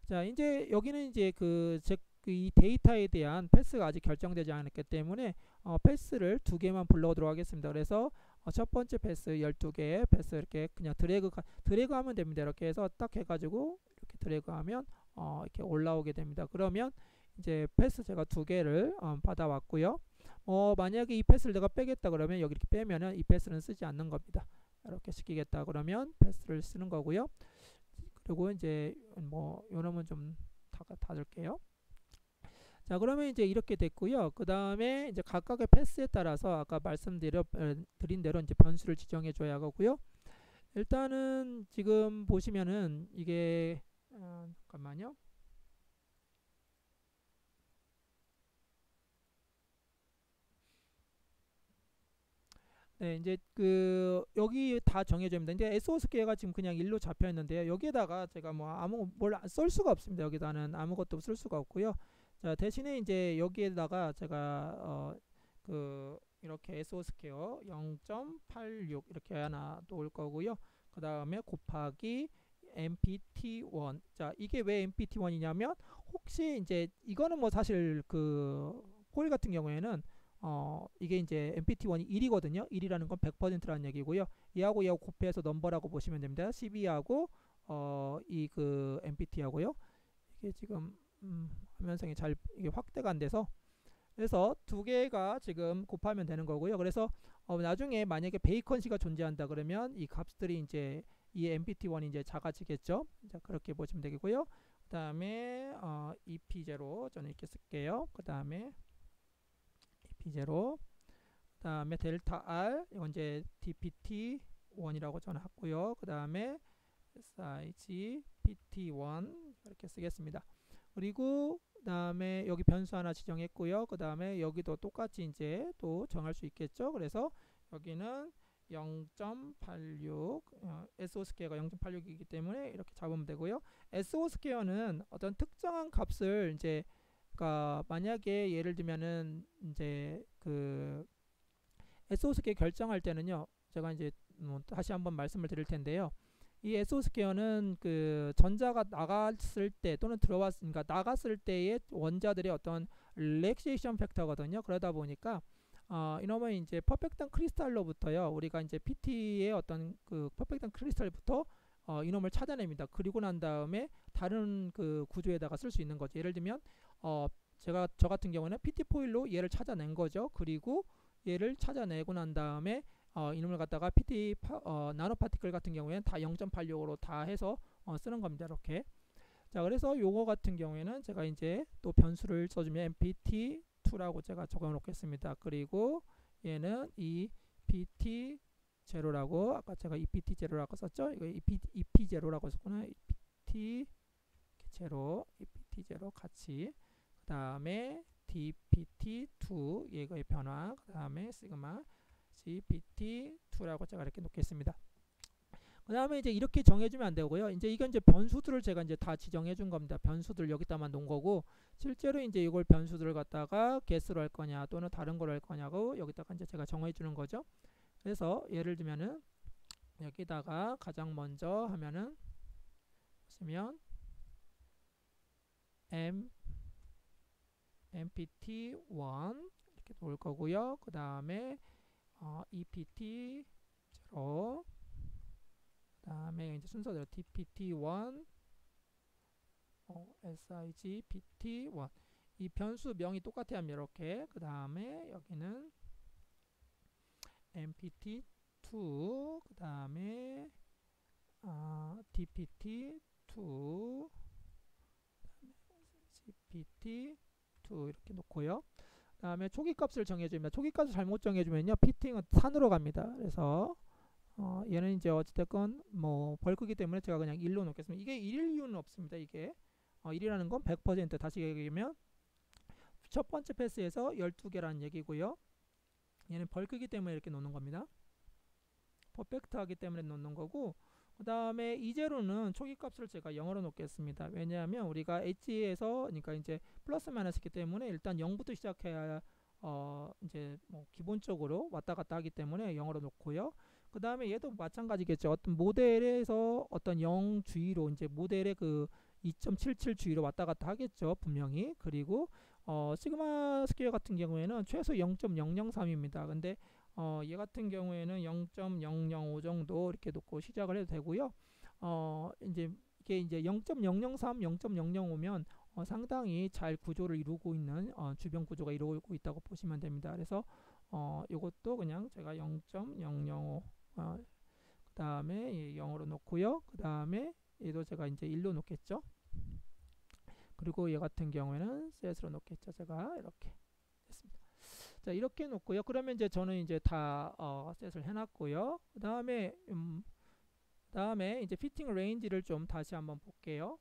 자 이제 여기는 이제 그즉 이 데이터에 대한 패스가 아직 결정되지 않았기 때문에 어, 패스를 두 개만 불러오도록 하겠습니다. 그래서 어, 첫 번째 path 12개 path 이렇게 그냥 드래그 드래그 하면 됩니다. 이렇게 해서 딱 해가지고 이렇게 드래그 하면 어, 이렇게 올라오게 됩니다. 그러면 이제 path 제가 두 개를 어, 받아왔고요. 어, 만약에 이 path를 내가 빼겠다 그러면 여기 이렇게 빼면은 이 path는 쓰지 않는 겁니다. 이렇게 시키겠다 그러면 path를 쓰는 거고요. 그리고 이제 뭐 요놈은 좀 닫을게요. 자 그러면 이제 이렇게 됐고요. 그 다음에 이제 각각의 path에 따라서 아까 말씀드린 대로 이제 변수를 지정해 줘야 하고요. 일단은 지금 보시면은 이게 어, 잠깐만요. 네, 이제 그 여기 다 정해져 있습니다. 이제 SO 스퀘어가 지금 그냥 1로 잡혀 있는데요. 여기에다가 제가 뭐 아무 뭘 쓸 수가 없습니다. 여기다는 아무것도 쓸 수가 없고요. 자 대신에 이제 여기에다가 제가 어 그 이렇게 S0 square 0.86 이렇게 하나 놓을 거고요. 그 다음에 곱하기 MPT1 자 이게 왜 MPT1이냐면 혹시 이제 이거는 뭐 사실 그폴 같은 경우에는 어 이게 이제 MPT1이 1이거든요. 1이라는 건 100%라는 얘기고요. 얘하고 얘하고 곱해서 넘버라고 보시면 됩니다. 12하고 어이 그 MPT하고요. 이게 지금 음, 화면상이 잘 이게 확대가 안 돼서. 그래서 두 개가 지금 곱하면 되는 거고요. 그래서 어, 나중에 만약에 베이컨시가 존재한다 그러면 이 값들이 이제 이 MPT1이 이제 작아지겠죠. 자, 그렇게 보시면 되겠고요. 그 다음에 어, EP0 저는 이렇게 쓸게요. 그 다음에 EP0 그 다음에 델타 R 이건 이제 DPT1이라고 저는 하고요. 그 다음에 size PT1 이렇게 쓰겠습니다. 그리고 다음에 여기 변수 하나 지정했고요. 그 다음에 여기도 똑같이 이제 또 정할 수 있겠죠. 그래서 여기는 0.86 어, SO 스퀘어가 0.86이기 때문에 이렇게 잡으면 되고요. S0 square는 어떤 특정한 값을 이제 그러니까 만약에 예를 들면은 이제 그 S0 square 결정할 때는요. 제가 이제 뭐 다시 한번 말씀을 드릴 텐데요. 이 S0 square는 그 전자가 나갔을 때 또는 들어왔으니까 나갔을 때의 원자들의 어떤 relaxation factor거든요. 그러다 보니까 어, 이놈은 이제 perfect한 크리스탈로부터요. 우리가 이제 Pt의 어떤 그 perfect한 크리스탈부터 어, 이놈을 찾아냅니다. 그리고 난 다음에 다른 그 구조에다가 쓸 수 있는 거죠. 예를 들면 어, 제가 저 같은 경우는 Pt foil로 얘를 찾아낸 거죠. 그리고 얘를 찾아내고 난 다음에 어, 이놈을 갖다가 Pt 파, 어, 나노 particle 같은 경우에는 다 0.86으로 다 해서 어, 쓰는 겁니다. 이렇게. 자, 그래서 요거 같은 경우에는 제가 이제 또 변수를 써주면 mpt2라고 제가 적어 놓겠습니다. 그리고 얘는 이 pt 제로라고 아까 제가 ept 제로라고 썼죠? 이거 EP, EP 제로라고 썼구나. ept 제로, ept 제로 같이 그 다음에 dpt2 얘의 변화 그 다음에 시그마 GPT2라고 제가 이렇게 놓겠습니다. 그 다음에 이제 이렇게 정해주면 안 되고요. 이제 이건 이제 변수들을 제가 이제 다 지정해 준 겁니다. 변수들 여기다만 놓은 거고, 실제로 이제 이걸 변수들을 갖다가 개수로 할 거냐, 또는 다른 걸 할 거냐고 여기다가 이제 제가 정해 주는 거죠. 그래서 예를 들면은 여기다가 가장 먼저 하면은 보시면 m mpt1 이렇게 놓을 거고요. 그 다음에 어, ept 0그 다음에 이제 순서대로 tpt1 어, sig pt1 이 변수 명이 똑같아야 합니다. 이렇게 그 다음에 여기는 mpt2 그 다음에 아, dpt2 gpt2 이렇게 놓고요. 그 다음에 초기 값을 정해줍니다. 초기 값을 잘못 정해주면요. 피팅은 산으로 갑니다. 그래서 어, 얘는 이제 어찌됐건 뭐 벌크기 때문에 제가 그냥 1로 놓겠습니다. 이게 1일 이유는 없습니다. 이게 어, 1이라는 건 100% 다시 얘기하면 첫 번째 패스에서 12개라는 얘기고요. 얘는 벌크기 때문에 이렇게 놓는 겁니다. 퍼펙트 하기 때문에 놓는 거고 그 다음에 이제로는 초기 값을 제가 0으로 놓겠습니다. 왜냐하면 우리가 엣지에서 그러니까 이제 플러스 마이너스기 때문에 일단 0부터 시작해야 어 이제 뭐 기본적으로 왔다 갔다 하기 때문에 0으로 놓고요. 그 다음에 얘도 마찬가지겠죠. 어떤 모델에서 어떤 0 주위로 이제 모델의 그 2.77 주위로 왔다 갔다 하겠죠. 분명히. 그리고 어 시그마 square 같은 경우에는 최소 0.003입니다. 근데 어, 얘 같은 경우에는 0.005 정도 이렇게 놓고 시작을 해도 되고요. 어, 이제 이게 이제 0.003, 0.005면 어, 상당히 잘 구조를 이루고 있는 어, 주변 구조가 이루고 있다고 보시면 됩니다. 그래서 어, 이것도 그냥 제가 0.005 어, 그 다음에 0으로 놓고요. 그 다음에 얘도 제가 이제 1로 놓겠죠. 그리고 얘 같은 경우에는 셋으로 놓겠죠. 제가 이렇게 됐습니다. 자 이렇게 놓고요. 그러면 이제 저는 이제 다 어, 셋을 해놨고요. 그 다음에 음, 다음에 이제 fitting range를 좀 다시 한번 볼게요.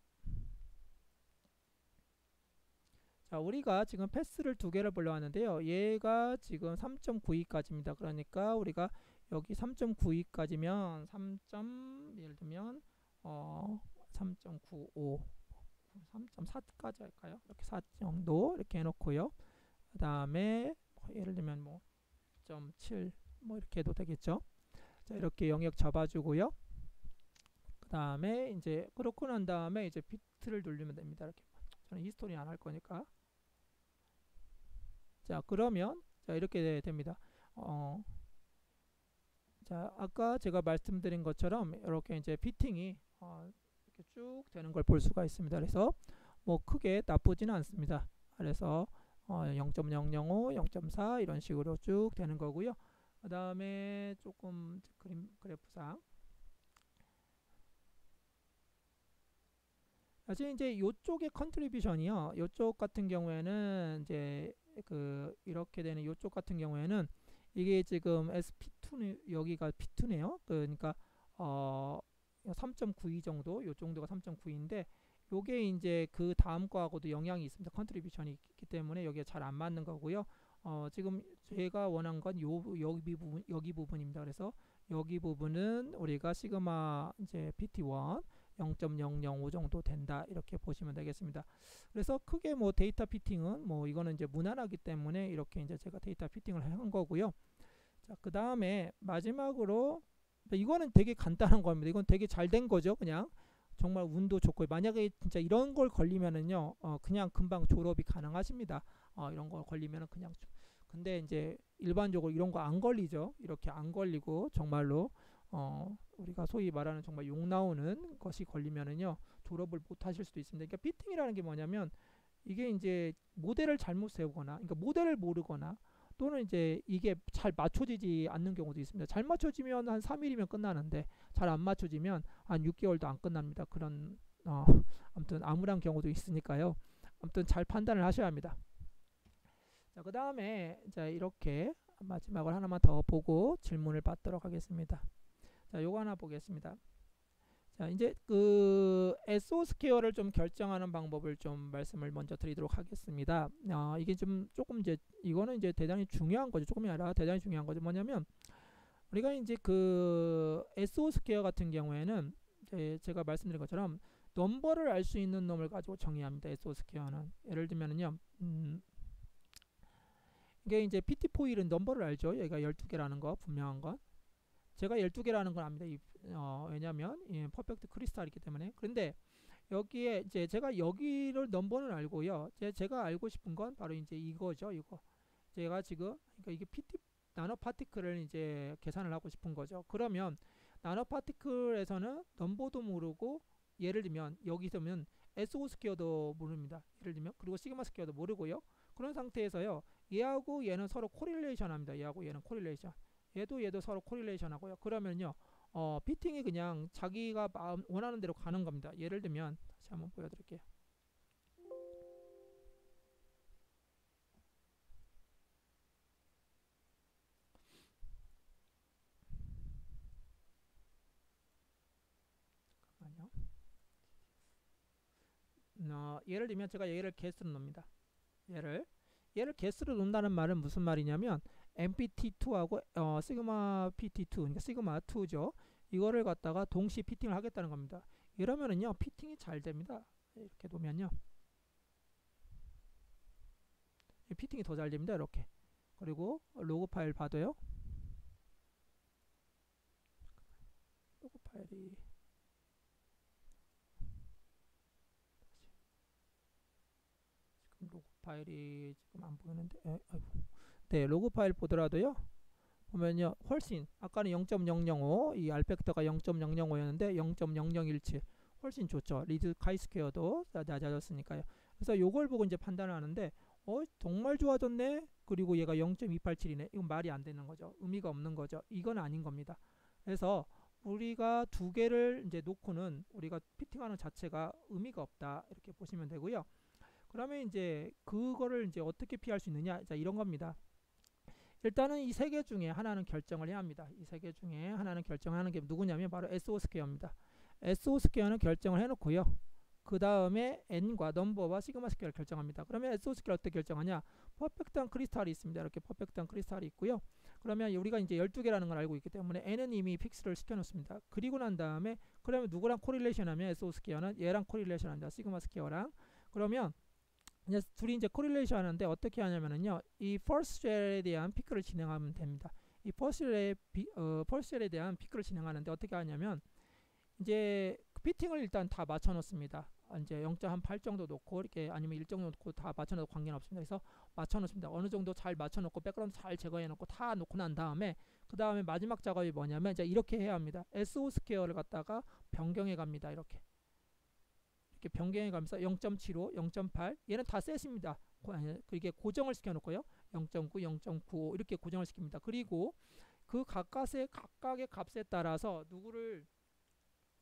자 우리가 지금 path를 두 개를 불러왔는데요. 얘가 지금 3.92까지입니다. 그러니까 우리가 여기 3.92까지면 3. 예를 들면 어 3.95 3.4까지 할까요? 이렇게 4 정도 이렇게 해놓고요. 그 다음에 예를 들면 뭐 0.7 뭐 이렇게 해도 되겠죠. 자 이렇게 영역 잡아주고요. 그 다음에 이제 그렇고 난 다음에 이제 비트를 돌리면 됩니다. 이렇게 저는 이 스토리 안 할 거니까. 자 그러면 자 이렇게 됩니다. 어, 자 아까 제가 말씀드린 것처럼 이렇게 이제 피팅이 어, 이렇게 쭉 되는 걸 볼 수가 있습니다. 그래서 뭐 크게 나쁘지는 않습니다. 그래서 어, 0.005, 0.4 이런 식으로 쭉 되는 거고요. 그 다음에 조금 그림 그래프상 사실 이제 이쪽의 contribution이요. 이쪽 같은 경우에는 이제 그 이렇게 되는 이쪽 같은 경우에는 이게 지금 SP2 여기가 P2네요. 그러니까 어 3.92 정도, 요 정도가 3.9인데 요게 이제 그 다음 거하고도 영향이 있습니다. contribution이 있기 때문에 여기에 잘 안 맞는 거고요. 어, 지금 제가 원한 건 요 여기 부분 여기 부분입니다. 그래서 여기 부분은 우리가 시그마 이제 Pt1 0.005 정도 된다 이렇게 보시면 되겠습니다. 그래서 크게 뭐 데이터 fitting은 뭐 이거는 이제 무난하기 때문에 이렇게 이제 제가 데이터 fitting을 한 거고요. 자, 그 다음에 마지막으로 이거는 되게 간단한 겁니다. 이건 되게 잘 된 거죠. 그냥 정말 운도 좋고 만약에 진짜 이런 걸 걸리면은요 어, 그냥 금방 졸업이 가능하십니다 어, 이런 걸 걸리면은 그냥 근데 이제 일반적으로 이런 거 안 걸리죠 이렇게 안 걸리고 정말로 어, 우리가 소위 말하는 정말 욕 나오는 것이 걸리면은요 졸업을 못 하실 수도 있습니다 그러니까 피팅이라는 게 뭐냐면 이게 이제 모델을 잘못 세우거나 그러니까 모델을 모르거나 또는 이제 이게 잘 맞춰지지 않는 경우도 있습니다. 잘 맞춰지면 한 3일이면 끝나는데 잘 안 맞춰지면 한 6개월도 안 끝납니다. 그런 어, 아무튼 암울한 경우도 있으니까요. 아무튼 잘 판단을 하셔야 합니다. 자, 그 다음에 자 이렇게 마지막으로 하나만 더 보고 질문을 받도록 하겠습니다. 자, 요거 하나 보겠습니다. 자, 이제 그 SO 스퀘어를 좀 결정하는 방법을 좀 말씀을 먼저 드리도록 하겠습니다. 어, 이게 좀 조금 이제 이거는 이제 대단히 중요한 거죠. 조금이 아니라 대단히 중요한 거죠. 뭐냐면 우리가 이제 그 SO square 같은 경우에는 제가 말씀드린 것처럼 넘버를 알 수 있는 놈을 가지고 정의합니다. SO 스퀘어는 예를 들면은요. 음, 이게 이제 PT foil은 넘버를 알죠. 얘가 12개라는 거 분명한 건. 제가 12개라는 걸 압니다. 이, 어, 왜냐면 예, perfect crystal이기 때문에. 그런데 여기에 이제 제가 여기를 넘버는 알고요. 제, 제가 알고 싶은 건 바로 이제 이거죠. 이거. 제가 지금 그러니까 이게 PT 나노 파티클을 이제 계산을 하고 싶은 거죠. 그러면 nano particle에서는 넘버도 모르고 예를 들면 여기서면 SO 스퀘어도 모릅니다. 예를 들면 그리고 sigma square도 모르고요. 그런 상태에서요. 얘하고 얘는 서로 correlation 합니다. 얘하고 얘는 correlation. 얘도 얘도 서로 correlation 하고요. 그러면요. 어, fitting이 그냥 자기가 마음 원하는 대로 가는 겁니다. 예를 들면 다시 한번 보여 드릴게요. 잠깐만요. 어, 예를 들면 제가 얘를 계수로 놓습니다. 얘를 얘를 계수로 놓는다는 말은 무슨 말이냐면 NPT2하고 어, sigma PT2 그러니까 시그마 2죠. 이거를 갖다가 동시 fitting을 하겠다는 겁니다. 이러면은요 fitting이 잘 됩니다. 이렇게 놓으면요 fitting이 더 잘 됩니다. 이렇게 그리고 로그 파일 봐도요. 로그 파일이 지금 로그 파일이 지금 안 보이는데 에, 아이고. 네 로그 파일 보더라도요. 보면요. 훨씬 아까는 0.005 이 R factor가 0.005였는데 0.0017 훨씬 좋죠. reduced chi square도 낮아졌으니까요. 그래서 요걸 보고 이제 판단을 하는데 어 정말 좋아졌네? 그리고 얘가 0.287이네. 이건 말이 안 되는 거죠. 의미가 없는 거죠. 이건 아닌 겁니다. 그래서 우리가 두 개를 이제 놓고는 우리가 fitting하는 자체가 의미가 없다. 이렇게 보시면 되고요. 그러면 이제 그거를 이제 어떻게 피할 수 있느냐? 자 이런 겁니다 일단은 이 세 개 중에 하나는 결정을 해야 합니다. 이 세 개 중에 하나는 결정하는 게 누구냐면 바로 SO square입니다. SO 스퀘어는 결정을 해놓고요. 그 다음에 n과 넘버와 sigma square를 결정합니다. 그러면 SO square 어떻게 결정하냐? perfect한 crystal이 있습니다. 이렇게 perfect한 crystal이 있고요. 그러면 우리가 이제 12개라는 걸 알고 있기 때문에 n은 이미 fix를 시켜놓습니다. 그리고 난 다음에 그러면 누구랑 correlation 하면 SO 스퀘어는 얘랑 correlation 한다. sigma square랑 그러면 이제 둘이 이제 correlation 하는데 어떻게 하냐면은요. 이 first shell에 대한 피크를 진행하면 됩니다. 이 first shell에 어, first shell에 대한 피크를 진행하는데 어떻게 하냐면 이제 fitting을 일단 다 맞춰 놓습니다. 이제 0.8 정도 놓고 이렇게 아니면 1 정도 놓고 다 맞춰 놓고 관계는 없습니다. 그래서 맞춰 놓습니다. 어느 정도 잘 맞춰 놓고 백그라운드 잘 제거해 놓고 다 놓고 난 다음에 그 다음에 마지막 작업이 뭐냐면 이제 이렇게 해야 합니다. SO 스퀘어를 갖다가 변경해 갑니다. 이렇게 이렇게 변경해 가면서 0.75, 0.8 얘는 다 set입니다. 이게 고정을 시켜 놓고요. 0.9, 0.95 이렇게 고정을 시킵니다. 그리고 그 각각의 각각의 값에 따라서 누구를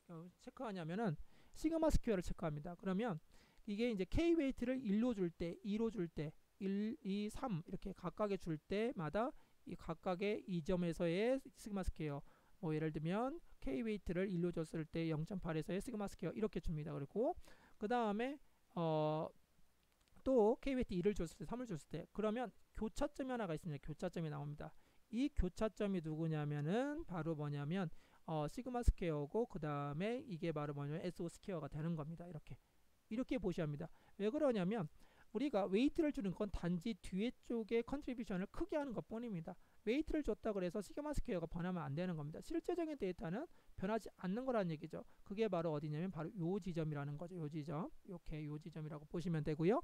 어, 체크하냐면은 sigma square를 체크합니다. 그러면 이게 이제 K weight를 1로 줄 때, 2로 줄 때, 1, 2, 3 이렇게 각각에 줄 때마다 이 각각의 이 점에서의 sigma square 뭐 예를 들면 K weight를 1로 줬을 때 0.8에서의 sigma square 이렇게 줍니다. 그리고 그 다음에 어, 또 K weight 2를 줬을 때 3을 줬을 때 그러면 교차점이 하나가 있습니다. 교차점이 나옵니다. 이 교차점이 누구냐면은 바로 뭐냐면 어, sigma square고 그 다음에 이게 바로 뭐냐면 SO 스퀘어가 되는 겁니다. 이렇게 이렇게 보셔야 합니다. 왜 그러냐면 우리가 weight를 주는 건 단지 뒤에 쪽에 contribution을 크게 하는 것 뿐입니다. weight를 줬다 그래서 sigma square가 변하면 안 되는 겁니다. 실제적인 데이터는 변하지 않는 거라는 얘기죠. 그게 바로 어디냐면 바로 요 지점이라는 거죠. 요 지점. 이렇게 요 지점이라고 보시면 되고요.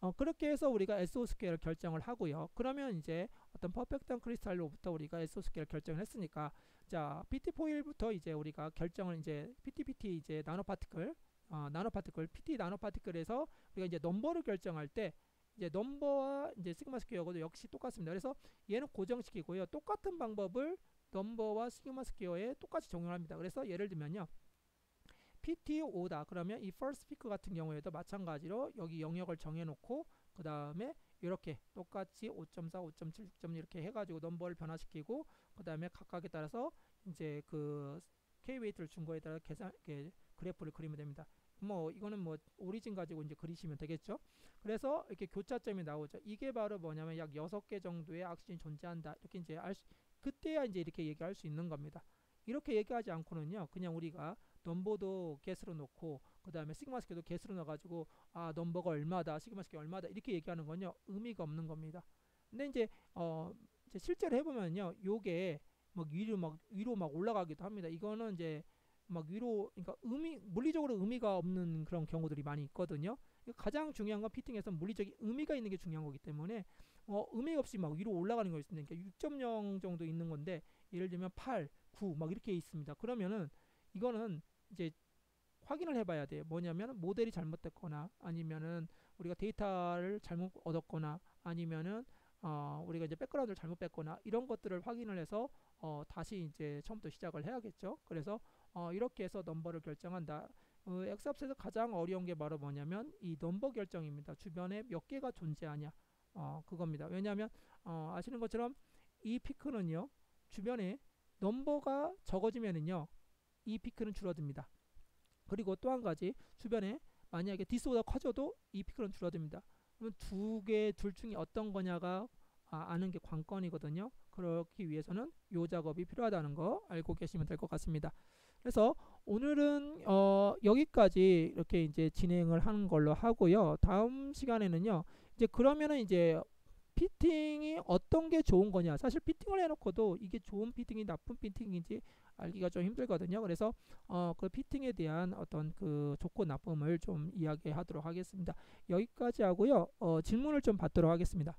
어, 그렇게 해서 우리가 SO square를 결정을 하고요. 그러면 이제 어떤 perfect한 crystal로부터 우리가 SO square를 결정을 했으니까 자, PT foil부터 이제 우리가 결정을 이제 PTPT 이제 nano particle 어, 나노 파티클 PT 나노 파티클에서 우리가 이제 넘버를 결정할 때 이제 넘버와 이제 sigma square도 역시 똑같습니다. 그래서 얘는 고정시키고요. 똑같은 방법을 넘버와 sigma square에 똑같이 적용합니다. 그래서 예를 들면요. PT5다. 그러면 이 first peak 같은 경우에도 마찬가지로 여기 영역을 정해놓고 그 다음에 이렇게 똑같이 5.4, 5.7, 6.1 이렇게 해가지고 넘버를 변화시키고 그 다음에 각각에 따라서 이제 그 K 웨이트를 준 거에 따라 계산 그래프를 그리면 됩니다. 뭐 이거는 뭐 Origin 가지고 이제 그리시면 되겠죠. 그래서 이렇게 교차점이 나오죠. 이게 바로 뭐냐면 약 6개 정도의 악신이 존재한다. 이렇게 이제 알 수, 그때야 이제 이렇게 얘기할 수 있는 겁니다. 이렇게 얘기하지 않고는요. 그냥 우리가 넘버도 계수로 놓고 그 다음에 sigma square도 계수로 넣어가지고 아 넘버가 얼마다 sigma square 얼마다 이렇게 얘기하는 건요 의미가 없는 겁니다. 근데 이제 어 이제 실제로 해보면요 요게 막 위로 막 위로 막 올라가기도 합니다. 이거는 이제 막 위로 그러니까 의미 물리적으로 의미가 없는 그런 경우들이 많이 있거든요. 가장 중요한 건 피팅에서 물리적인 의미가 있는 게 중요한 거기 때문에 어, 의미 없이 막 위로 올라가는 거 있습니다. 그러니까 6.0 정도 있는 건데 예를 들면 8, 9 막 이렇게 있습니다. 그러면은 이거는 이제 확인을 해봐야 돼요. 뭐냐면 모델이 잘못됐거나 아니면은 우리가 데이터를 잘못 얻었거나 아니면은 어, 우리가 이제 백그라운드를 잘못 뺐거나 이런 것들을 확인을 해서 어, 다시 이제 처음부터 시작을 해야겠죠. 그래서 어, 이렇게 해서 넘버를 결정한다. 어, XAFS에서 가장 어려운 게 바로 뭐냐면 이 넘버 결정입니다. 주변에 몇 개가 존재하냐 어, 그겁니다. 왜냐하면 어, 아시는 것처럼 이 피크는요 주변에 넘버가 적어지면은요 이 피크는 줄어듭니다. 그리고 또 한 가지 주변에 만약에 disorder가 커져도 이 피크는 줄어듭니다. 그러면 두 개 둘 중에 어떤 거냐가 아, 는게 관건이거든요. 그렇기 위해서는 요 작업이 필요하다는 거 알고 계시면 될 것 같습니다. 그래서 오늘은 어, 여기까지 이렇게 이제 진행을 하는 걸로 하고요. 다음 시간에는요. 이제 그러면은 이제 fitting이 어떤 게 좋은 거냐. 사실 fitting을 해놓고도 이게 좋은 fitting이 나쁜 fitting인지 알기가 좀 힘들거든요. 그래서 어, 그 피팅에 대한 어떤 그 좋고 나쁨을 좀 이야기하도록 하겠습니다. 여기까지 하고요. 어, 질문을 좀 받도록 하겠습니다.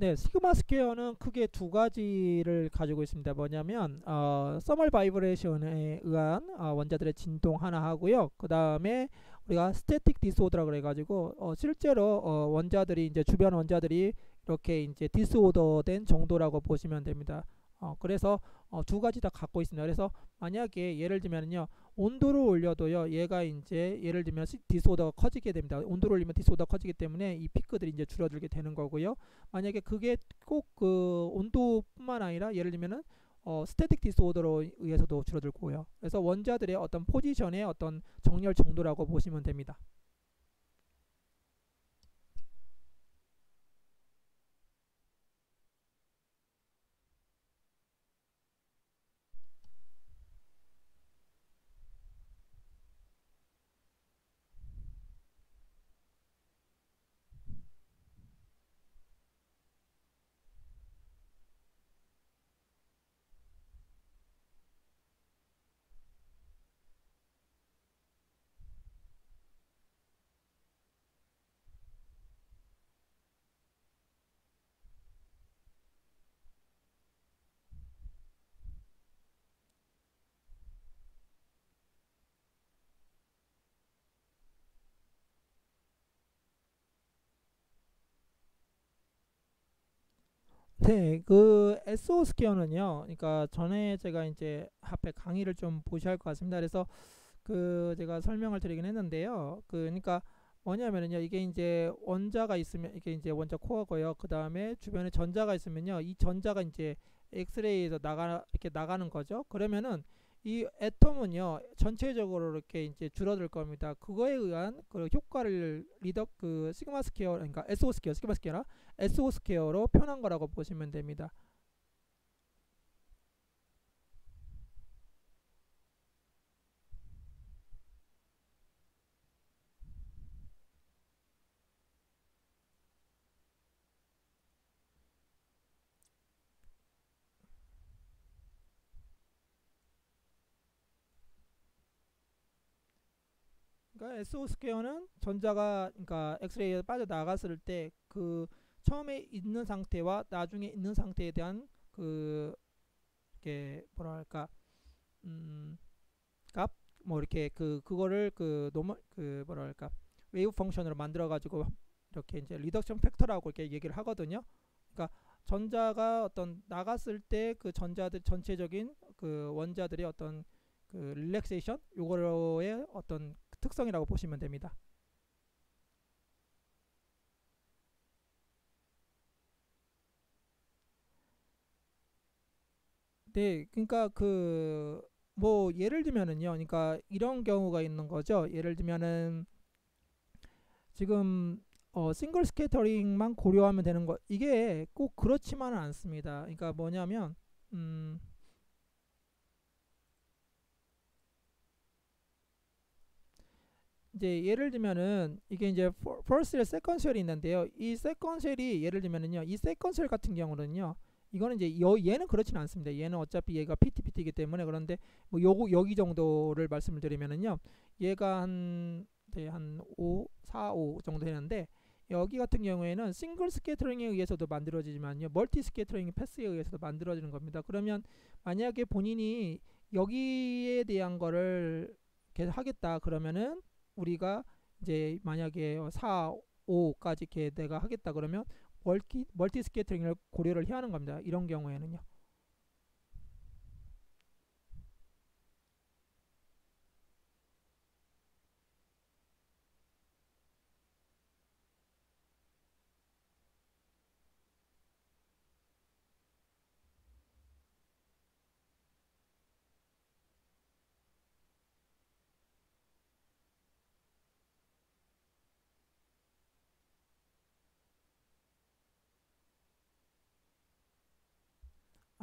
네, 시그마 square는 크게 두 가지를 가지고 있습니다. 뭐냐면 어, 서멀 바이브레이션에 의한 어, 원자들의 진동 하나 하고요. 그 다음에 우리가 static disorder라 그래가지고 어, 실제로 어, 원자들이 이제 주변 원자들이 이렇게 이제 디스오더된 정도라고 보시면 됩니다. 어, 그래서 어, 두 가지 다 갖고 있습니다. 그래서 만약에 예를 들면요 온도를 올려도요 얘가 이제 예를 들면 disorder가 커지게 됩니다. 온도를 올리면 disorder가 커지기 때문에 이 피크들이 이제 줄어들게 되는 거고요. 만약에 그게 꼭 그 온도뿐만 아니라 예를 들면은 어, static disorder로 의해서도 줄어들고요. 그래서 원자들의 어떤 포지션의 어떤 정렬 정도라고 보시면 됩니다. 네, 그 SO square는요. 그러니까 전에 제가 이제 앞에 강의를 좀 보셔야 할 것 같습니다. 그래서 그 제가 설명을 드리긴 했는데요. 그 그러니까 뭐냐면은요. 이게 이제 원자가 있으면 이게 이제 원자 코어고요. 그다음에 주변에 전자가 있으면요. 이 전자가 이제 엑스레이에서 나가 이렇게 나가는 거죠. 그러면은 이 atom은요 전체적으로 이렇게 이제 줄어들 겁니다. 그거에 의한 그 효과를 리더 그 시그마 스퀘어 그러니까 SO 스퀘어 시그마 스퀘어나 SO 스퀘어로 표현한 거라고 보시면 됩니다. SO 스퀘어는 전자가 그러니까 엑스레이에 빠져 나갔을 때 그 처음에 있는 상태와 나중에 있는 상태에 대한 그 이렇게 뭐랄까? 음값? 뭐 이렇게 그 그거를 그 normal 그 뭐랄까? wave function으로 만들어 가지고 이렇게 이제 reduction factor라고 이렇게 얘기를 하거든요. 그러니까 전자가 어떤 나갔을 때 그 전자들 전체적인 그 원자들의 어떤 그 릴렉세이션? 요거의 어떤 특성이라고 보시면 됩니다. 네, 그러니까 그 뭐 예를 들면은요, 그러니까 이런 경우가 있는 거죠. 예를 들면은 지금 어, 싱글 스케이터링만 고려하면 되는 거 이게 꼭 그렇지만은 않습니다. 그러니까 뭐냐면 음, 이제 예를 들면은 이게 이제 first 셀, second 셀이 있는데요. 이 second 셀이 예를 들면은요. 이 second shell 같은 경우는요. 이거는 이제 여, 얘는 그렇지는 않습니다. 얘는 어차피 얘가 PTPT이기 때문에 그런데 뭐 요거 여기 정도를 말씀을 드리면은요. 얘가 한 네, 한 5, 4, 5 정도 되는데 여기 같은 경우에는 single scattering에 의해서도 만들어지지만요. multi scattering path에 의해서도 만들어지는 겁니다. 그러면 만약에 본인이 여기에 대한 거를 계속 하겠다 그러면은 우리가 이제 만약에 4, 5까지 이렇게 내가 하겠다 그러면 multi multi scattering을 고려를 해야 하는 겁니다. 이런 경우에는요.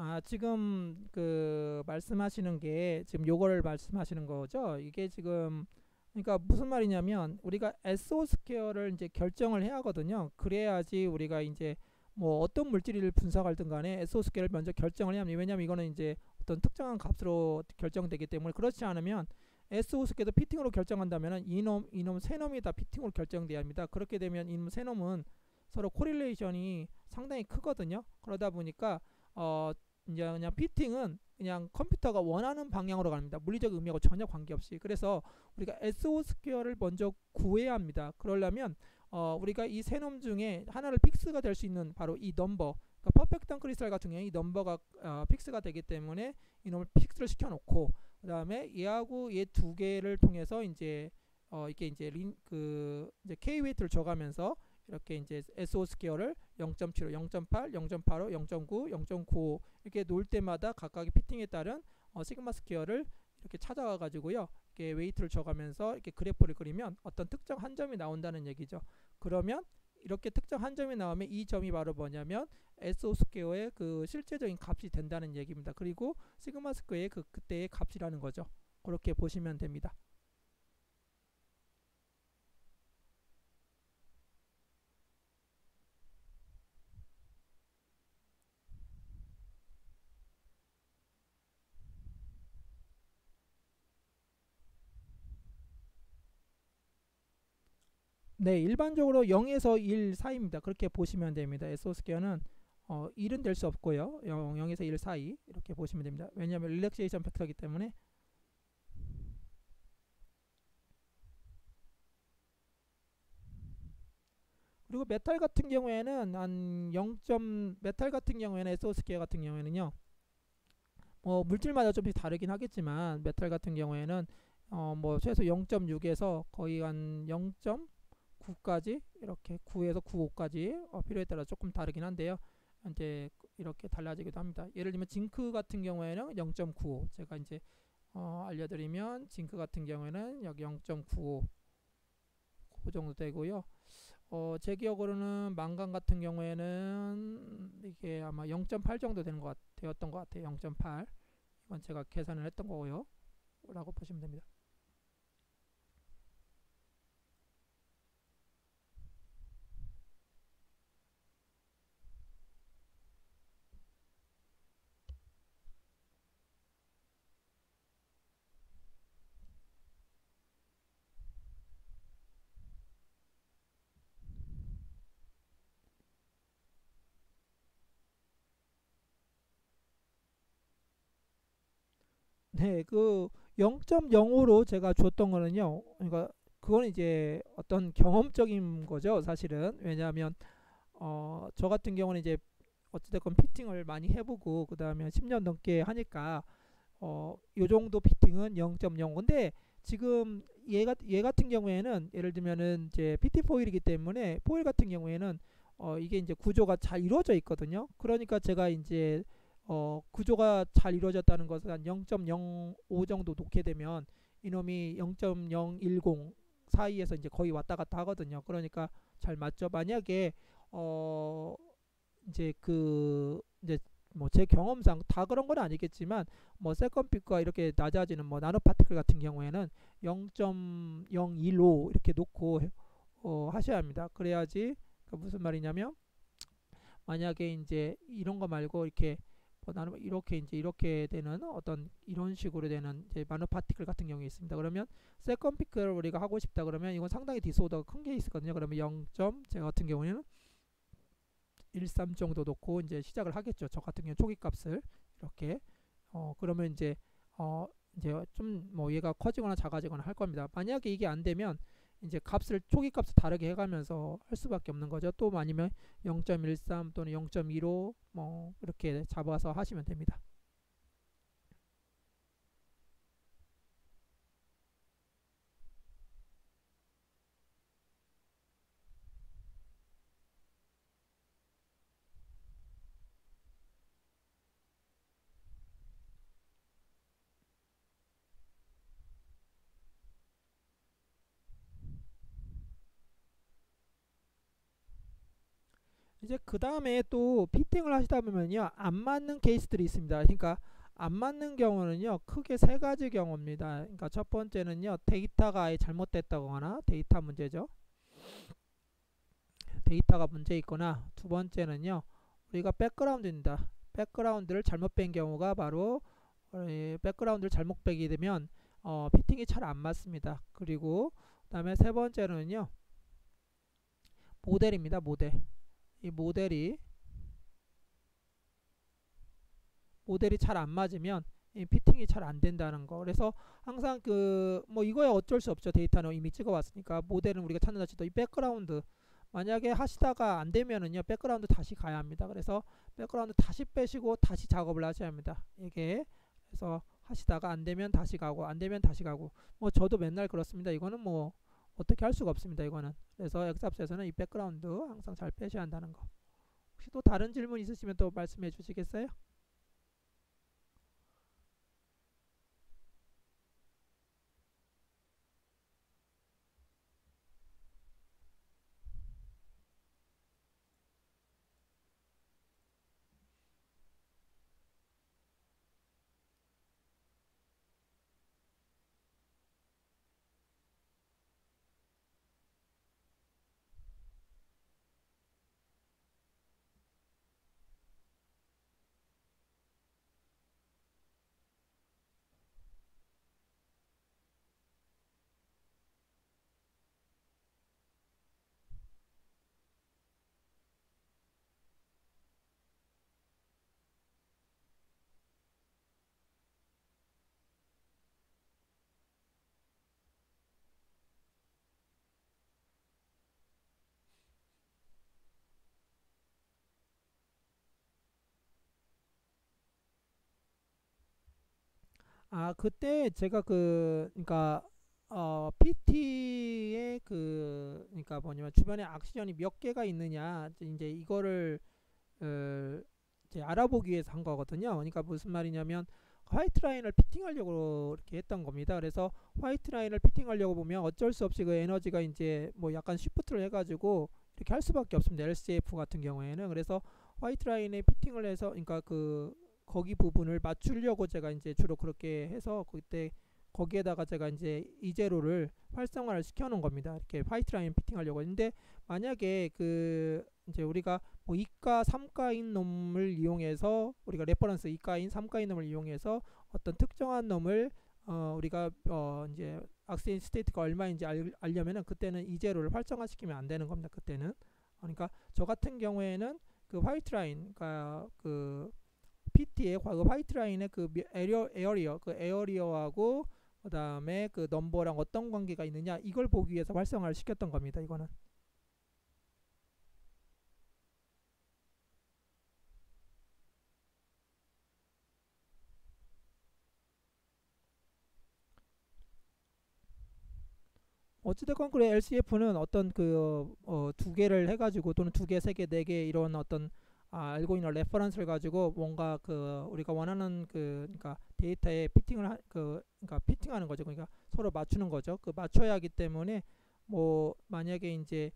아, 지금 그 말씀하시는 게 지금 요거를 말씀하시는 거죠? 이게 지금 그러니까 무슨 말이냐면 우리가 SO square를 이제 결정을 해야 하거든요. 그래야지 우리가 이제 뭐 어떤 물질을 분석할든 간에 SO square를 먼저 결정을 해야 합니다. 왜냐면 이거는 이제 어떤 특정한 값으로 결정되기 때문에 그렇지 않으면 SO 스퀘어도 피팅으로 결정한다면은 이놈 이놈 세 놈이 다 fitting으로 결정돼야 합니다. 그렇게 되면 이놈 세 놈은 서로 correlation이 상당히 크거든요. 그러다 보니까 어 이제 그냥 fitting은 그냥 컴퓨터가 원하는 방향으로 갑니다. 물리적 의미하고 전혀 관계없이. 그래서 우리가 SO 스퀘어를 먼저 구해야 합니다. 그러려면 어 우리가 이 세 놈 중에 하나를 fix가 될 수 있는 바로 이 넘버 그러니까 perfect crystal 같은 경우에 이 넘버가 어, fix가 되기 때문에 이놈을 fix를 시켜 놓고 그 다음에 얘하고 얘 두 개를 통해서 이제 어 이게 이제 린 그 이제 K 웨이트를 줘가면서 이렇게 이제 SO 스퀘어를 0.75, 0.8, 0.85, 0.9, 0.95 이렇게 놓을 때마다 각각의 fitting에 따른 어, 시그마 square를 이렇게 찾아가 가지고요. 이렇게 weight를 줘가면서 이렇게 그래프를 그리면 어떤 특정 한 점이 나온다는 얘기죠. 그러면 이렇게 특정 한 점이 나오면 이 점이 바로 뭐냐면 SO 스퀘어의 그 실제적인 값이 된다는 얘기입니다. 그리고 시그마 square의 그 그때의 값이라는 거죠. 그렇게 보시면 됩니다. 네, 일반적으로 0에서 1 사이입니다. 그렇게 보시면 됩니다. 에소스퀘어는 어, 1은 될 수 없고요. 0, 0에서 1 사이 이렇게 보시면 됩니다. 왜냐하면 릴렉세이션 팩터이기 때문에 그리고 메탈 같은 경우에는 한 0. 메탈 같은 경우에는 SO square 같은 경우에는요. 뭐 물질마다 좀 다르긴 하겠지만 메탈 같은 경우에는 어, 뭐 최소 0.6에서 거의 한 0. 9까지 이렇게 9에서 95까지 어, 필요에 따라 조금 다르긴 한데요. 이제 이렇게 달라지기도 합니다. 예를 들면 zinc 같은 경우에는 0.95 제가 이제 어, 알려드리면 zinc 같은 경우에는 여기 0.95 그 정도 되고요. 어, 제 기억으로는 망간 같은 경우에는 이게 아마 0.8 정도 되는 것 같, 되었던 것 같아요. 0.8 이건 제가 계산을 했던 거고요. 라고 보시면 됩니다. 네, 그 0.05로 제가 줬던 거는요. 그러니까 그거는 이제 어떤 경험적인 거죠, 사실은. 왜냐하면 어, 저 같은 경우는 이제 어찌됐건 피팅을 많이 해보고 그 다음에 10년 넘게 하니까 어, 요 정도 피팅은 0.0. 근데 지금 얘, 얘 같은 경우에는 예를 들면은 이제 PT 포일이기 때문에 포일 같은 경우에는 어, 이게 이제 구조가 잘 이루어져 있거든요. 그러니까 제가 이제 어, 구조가 잘 이루어졌다는 것은 한 0.05 정도 놓게 되면 이놈이 0.010 사이에서 이제 거의 왔다 갔다 하거든요. 그러니까 잘 맞죠. 만약에 어 이제 그 이제 뭐 제 경험상 다 그런 건 아니겠지만 뭐 second peak가 이렇게 낮아지는 뭐 nano particle 같은 경우에는 0.015 이렇게 놓고 어 하셔야 합니다. 그래야지 그 무슨 말이냐면 만약에 이제 이런 거 말고 이렇게 뭐 나는 이렇게 이제 이렇게 되는 어떤 이런 식으로 되는 이제 나노 particle 같은 경우에 있습니다. 그러면 second 피크를 우리가 하고 싶다 그러면 이건 상당히 disorder가 큰 게 있거든요. 그러면 0. 제가 같은 경우에는 13 정도 놓고 이제 시작을 하겠죠. 저 같은 경우 초기 값을 이렇게 어 그러면 이제 어 이제 좀 뭐 얘가 커지거나 작아지거나 할 겁니다. 만약에 이게 안 되면 이제 값을 초기 값을 다르게 해가면서 할 수밖에 없는 거죠. 또 아니면 0.13 또는 0.15 뭐 이렇게 잡아서 하시면 됩니다. 이제 그 다음에 또 fitting을 하시다 보면요 안 맞는 케이스들이 있습니다. 그러니까 안 맞는 경우는요 크게 세 가지 경우입니다. 그러니까 첫 번째는요 데이터가 아예 잘못됐다거나 데이터 문제죠. 데이터가 문제 있거나 두 번째는요 우리가 백그라운드입니다. 백그라운드를 잘못 뺀 경우가 바로 백그라운드를 잘못 빼게 되면 어, fitting이 잘 안 맞습니다. 그리고 그 다음에 세 번째는요 모델입니다. 모델. 이 모델이 모델이 잘 안 맞으면 이 fitting이 잘 안 된다는 거. 그래서 항상 그 뭐 이거야 어쩔 수 없죠. 데이터는 이미 찍어 왔으니까 모델은 우리가 찾는 자체도 이 백그라운드 만약에 하시다가 안 되면은요. 백그라운드 다시 가야 합니다. 그래서 백그라운드 다시 빼시고 다시 작업을 하셔야 합니다. 이게 그래서 하시다가 안 되면 다시 가고 안 되면 다시 가고 뭐 저도 맨날 그렇습니다. 이거는 뭐 어떻게 할 수가 없습니다. 이거는. 그래서 EXAFS에서는 이 백그라운드 항상 잘 빼셔야 한다는 거. 혹시 또 다른 질문 있으시면 또 말씀해 주시겠어요? 아, 그때 제가 그, 그니까, 어, PT의 그, 그니까 뭐냐면 주변에 악시전이 몇 개가 있느냐, 이제 이거를, 어, 이제 알아보기 위해서 한 거거든요. 그러니까 무슨 말이냐면, white line을 fitting하려고 이렇게 했던 겁니다. 그래서 white line을 fitting하려고 보면 어쩔 수 없이 그 에너지가 이제 뭐 약간 shift를 해가지고 이렇게 할 수밖에 없습니다. LCF 같은 경우에는 그래서 white line에 fitting을 해서 그러니까 그 거기 부분을 맞추려고 제가 이제 주로 그렇게 해서 그때 거기에다가 제가 이제 E zero를 활성화를 시켜 놓은 겁니다. 이렇게 white line fitting 하려고 했는데 만약에 그 이제 우리가 뭐 2가 3가인 놈을 이용해서 우리가 reference 2가인 3가인 놈을 이용해서 어떤 특정한 놈을 어 우리가 어 이제 oxidation state가 얼마인지 알, 알려면은 그때는 E zero를 활성화시키면 안 되는 겁니다. 그때는 그러니까 저 같은 경우에는 그 white line 그러니까 그 PT의 그 white line의 그 area area 그 area하고 그다음에 그 넘버랑 어떤 관계가 있느냐 이걸 보기 위해서 활성화를 시켰던 겁니다. 이거는 어찌됐건 그래 LCF는 어떤 그두 어, 어 개를 해가지고 또는 두 개, 세 개, 네 개 이런 어떤 아, 알고 있는 reference를 가지고 뭔가 그 우리가 원하는 그 그러니까 데이터에 fitting을 하, 그 그러니까 fitting하는 거죠. 그러니까 서로 맞추는 거죠. 그 맞춰야 하기 때문에 뭐 만약에 이제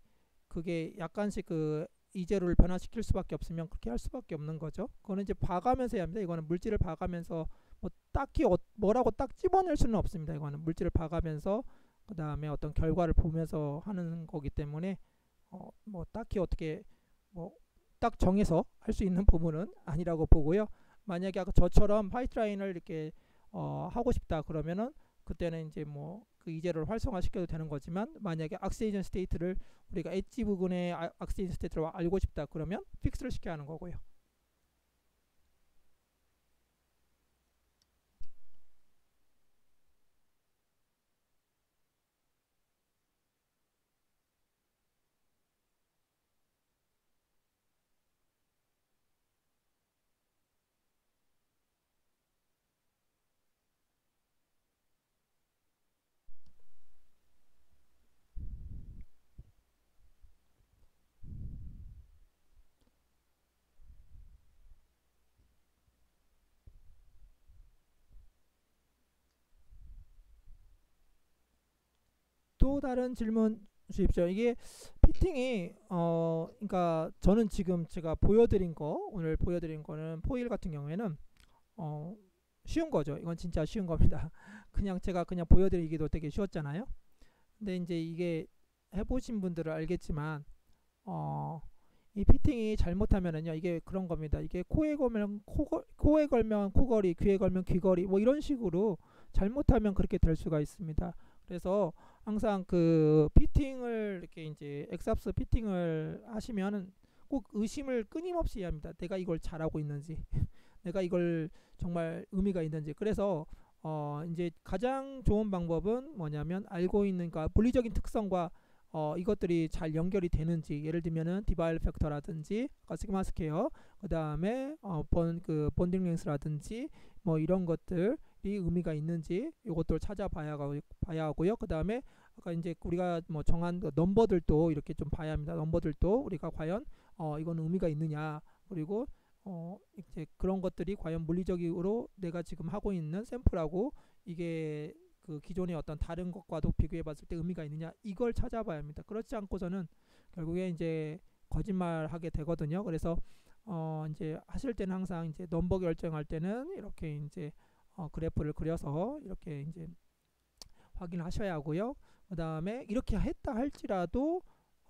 그게 약간씩 그 E zero를 변화시킬 수밖에 없으면 그렇게 할 수밖에 없는 거죠. 그거는 이제 봐가면서 해야 합니다. 이거는 물질을 봐가면서 뭐 딱히 어, 뭐라고 딱 집어낼 수는 없습니다. 이거는 물질을 봐가면서 그 다음에 어떤 결과를 보면서 하는 거기 때문에 어, 뭐 딱히 어떻게 뭐 딱 정해서 할 수 있는 부분은 아니라고 보고요. 만약에 아까 저처럼 white line을 이렇게 어, 하고 싶다 그러면은 그때는 이제 뭐 그 E zero를 활성화시켜도 되는 거지만 만약에 oxidation state를 우리가 edge 부분의 oxidation state를 알고 싶다 그러면 fix를 시켜야 하는 거고요. 또 다른 질문 주십시오. 이게 피팅이 어 그러니까 저는 지금 제가 보여드린 거 오늘 보여드린 거는 포일 같은 경우에는 어 쉬운 거죠. 이건 진짜 쉬운 겁니다. 그냥 제가 그냥 보여드리기도 되게 쉬웠잖아요. 근데 이제 이게 해보신 분들은 알겠지만 어 이 피팅이 잘못하면은요 이게 그런 겁니다. 이게 코에 걸면 코 코에 걸면 코걸이, 귀에 걸면 귀걸이 뭐 이런 식으로 잘못하면 그렇게 될 수가 있습니다. 그래서 항상 그 fitting을 이렇게 이제 EXAFS fitting을 하시면은 꼭 의심을 끊임없이 해야 합니다. 내가 이걸 잘하고 있는지, 내가 이걸 정말 의미가 있는지. 그래서 어 이제 가장 좋은 방법은 뭐냐면 알고 있는 그 물리적인 특성과 어 이것들이 잘 연결이 되는지 예를 들면은 Debye-Waller factor라든지 sigma square 그다음에 어 bon- 그 bonding length라든지 뭐 이런 것들 이 의미가 있는지 이것들 찾아봐야 봐야 하고요. 그 다음에 아까 이제 우리가 뭐 정한 그 넘버들도 이렇게 좀 봐야 합니다. 넘버들도 우리가 과연 어 이건 의미가 있느냐 그리고 어 이제 그런 것들이 과연 물리적으로 내가 지금 하고 있는 샘플하고 이게 그 기존의 어떤 다른 것과도 비교해 봤을 때 의미가 있느냐 이걸 찾아봐야 합니다. 그렇지 않고서는 결국에 이제 거짓말하게 되거든요. 그래서 어 이제 하실 때는 항상 이제 넘버 결정할 때는 이렇게 이제 어, 그래프를 그려서 이렇게 이제 확인하셔야 하고요. 그 다음에 이렇게 했다 할지라도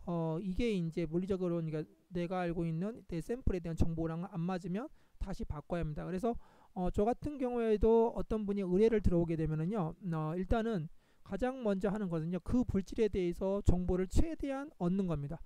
어, 이게 이제 물리적으로 그러니까 내가 알고 있는 내 샘플에 대한 정보랑 안 맞으면 다시 바꿔야 합니다. 그래서 어, 저 같은 경우에도 어떤 분이 의뢰를 들어오게 되면은요, 어, 일단은 가장 먼저 하는 것은요, 그 물질에 대해서 정보를 최대한 얻는 겁니다.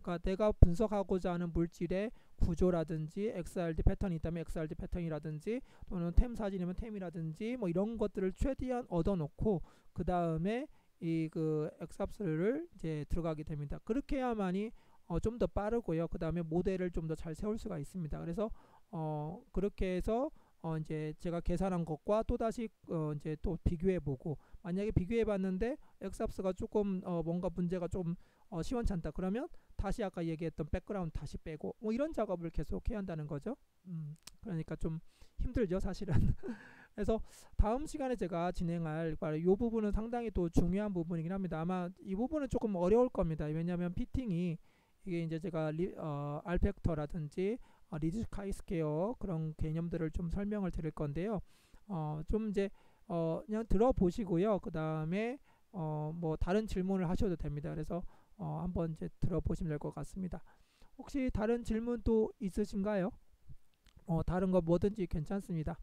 그러니까 내가 분석하고자 하는 물질의 구조라든지 XRD 패턴이 있다면 XRD 패턴이라든지 또는 템 사진이면 템이라든지 뭐 이런 것들을 최대한 얻어놓고 그 다음에 이 그 엑삽스를 이제 들어가게 됩니다. 그렇게 해야만이 어, 좀 더 빠르고요. 그 다음에 모델을 좀 더 잘 세울 수가 있습니다. 그래서 어, 그렇게 해서 어, 이제 제가 계산한 것과 또 다시 어, 이제 또 비교해 보고 만약에 비교해 봤는데 엑삽스가 조금 어, 뭔가 문제가 좀 어, 시원찮다 그러면 다시 아까 얘기했던 백그라운드 다시 빼고 뭐 이런 작업을 계속 해야 한다는 거죠. 음, 그러니까 좀 힘들죠 사실은. 그래서 다음 시간에 제가 진행할 이 부분은 상당히 또 중요한 부분이긴 합니다. 아마 이 부분은 조금 어려울 겁니다. 왜냐하면 fitting이 이게 이제 제가 리, 어, R-factor라든지 어, reduced chi-square 그런 개념들을 좀 설명을 드릴 건데요. 어, 좀 이제 어, 그냥 들어보시고요. 그 다음에 어, 뭐 다른 질문을 하셔도 됩니다. 그래서 어, 한번 이제 들어보시면 될 것 같습니다. 혹시 다른 질문 또 있으신가요? 어, 다른 거 뭐든지 괜찮습니다.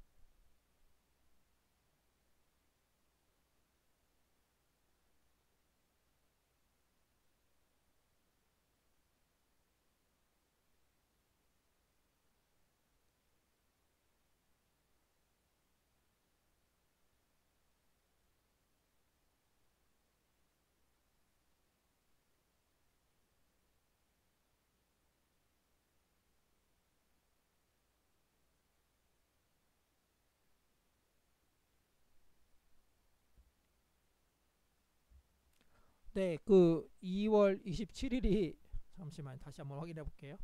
네, 그 2월 27일이 잠시만 다시 한번 확인해 볼게요.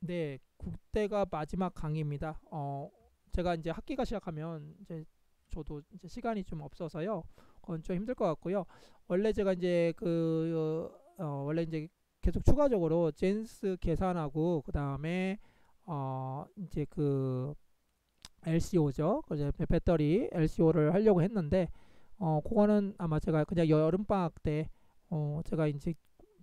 네, 국대가 마지막 강의입니다. 어, 제가 이제 학기가 시작하면 이제 저도 이제 시간이 좀 없어서요. 그건 좀 힘들 것 같고요. 원래 제가 이제 그 어, 원래 이제 계속 추가적으로 젠스 계산하고 그 다음에 어 이제 그 LCO죠. 이제 배터리 LCO를 하려고 했는데 어 그거는 아마 제가 그냥 여름 방학 때 어 제가 이제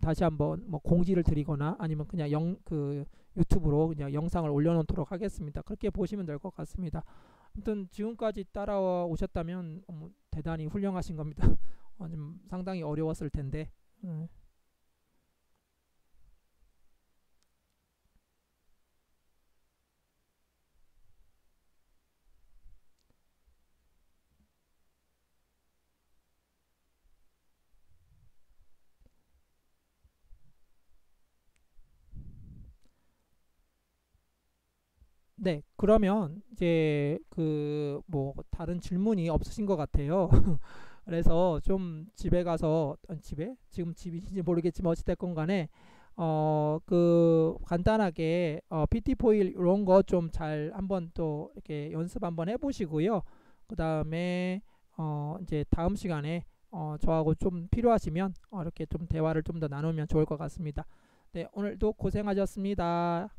다시 한번 뭐 공지를 드리거나 아니면 그냥 영 그 유튜브로 그냥 영상을 올려놓도록 하겠습니다. 그렇게 보시면 될 것 같습니다. 아무튼 지금까지 따라와 오셨다면 어, 대단히 훌륭하신 겁니다. 어, 좀 상당히 어려웠을 텐데. 음. 네, 그러면 이제 그 뭐 다른 질문이 없으신 것 같아요. 그래서 좀 집에 가서 아, 집에 지금 집이신지 모르겠지만 어찌됐건 간에 어 그 간단하게 어 PT 포일 이런 거 좀 잘 한번 또 이렇게 연습 한번 해보시고요. 그 다음에 어 이제 다음 시간에 어 저하고 좀 필요하시면 어 이렇게 좀 대화를 좀 더 나누면 좋을 것 같습니다. 네, 오늘도 고생하셨습니다.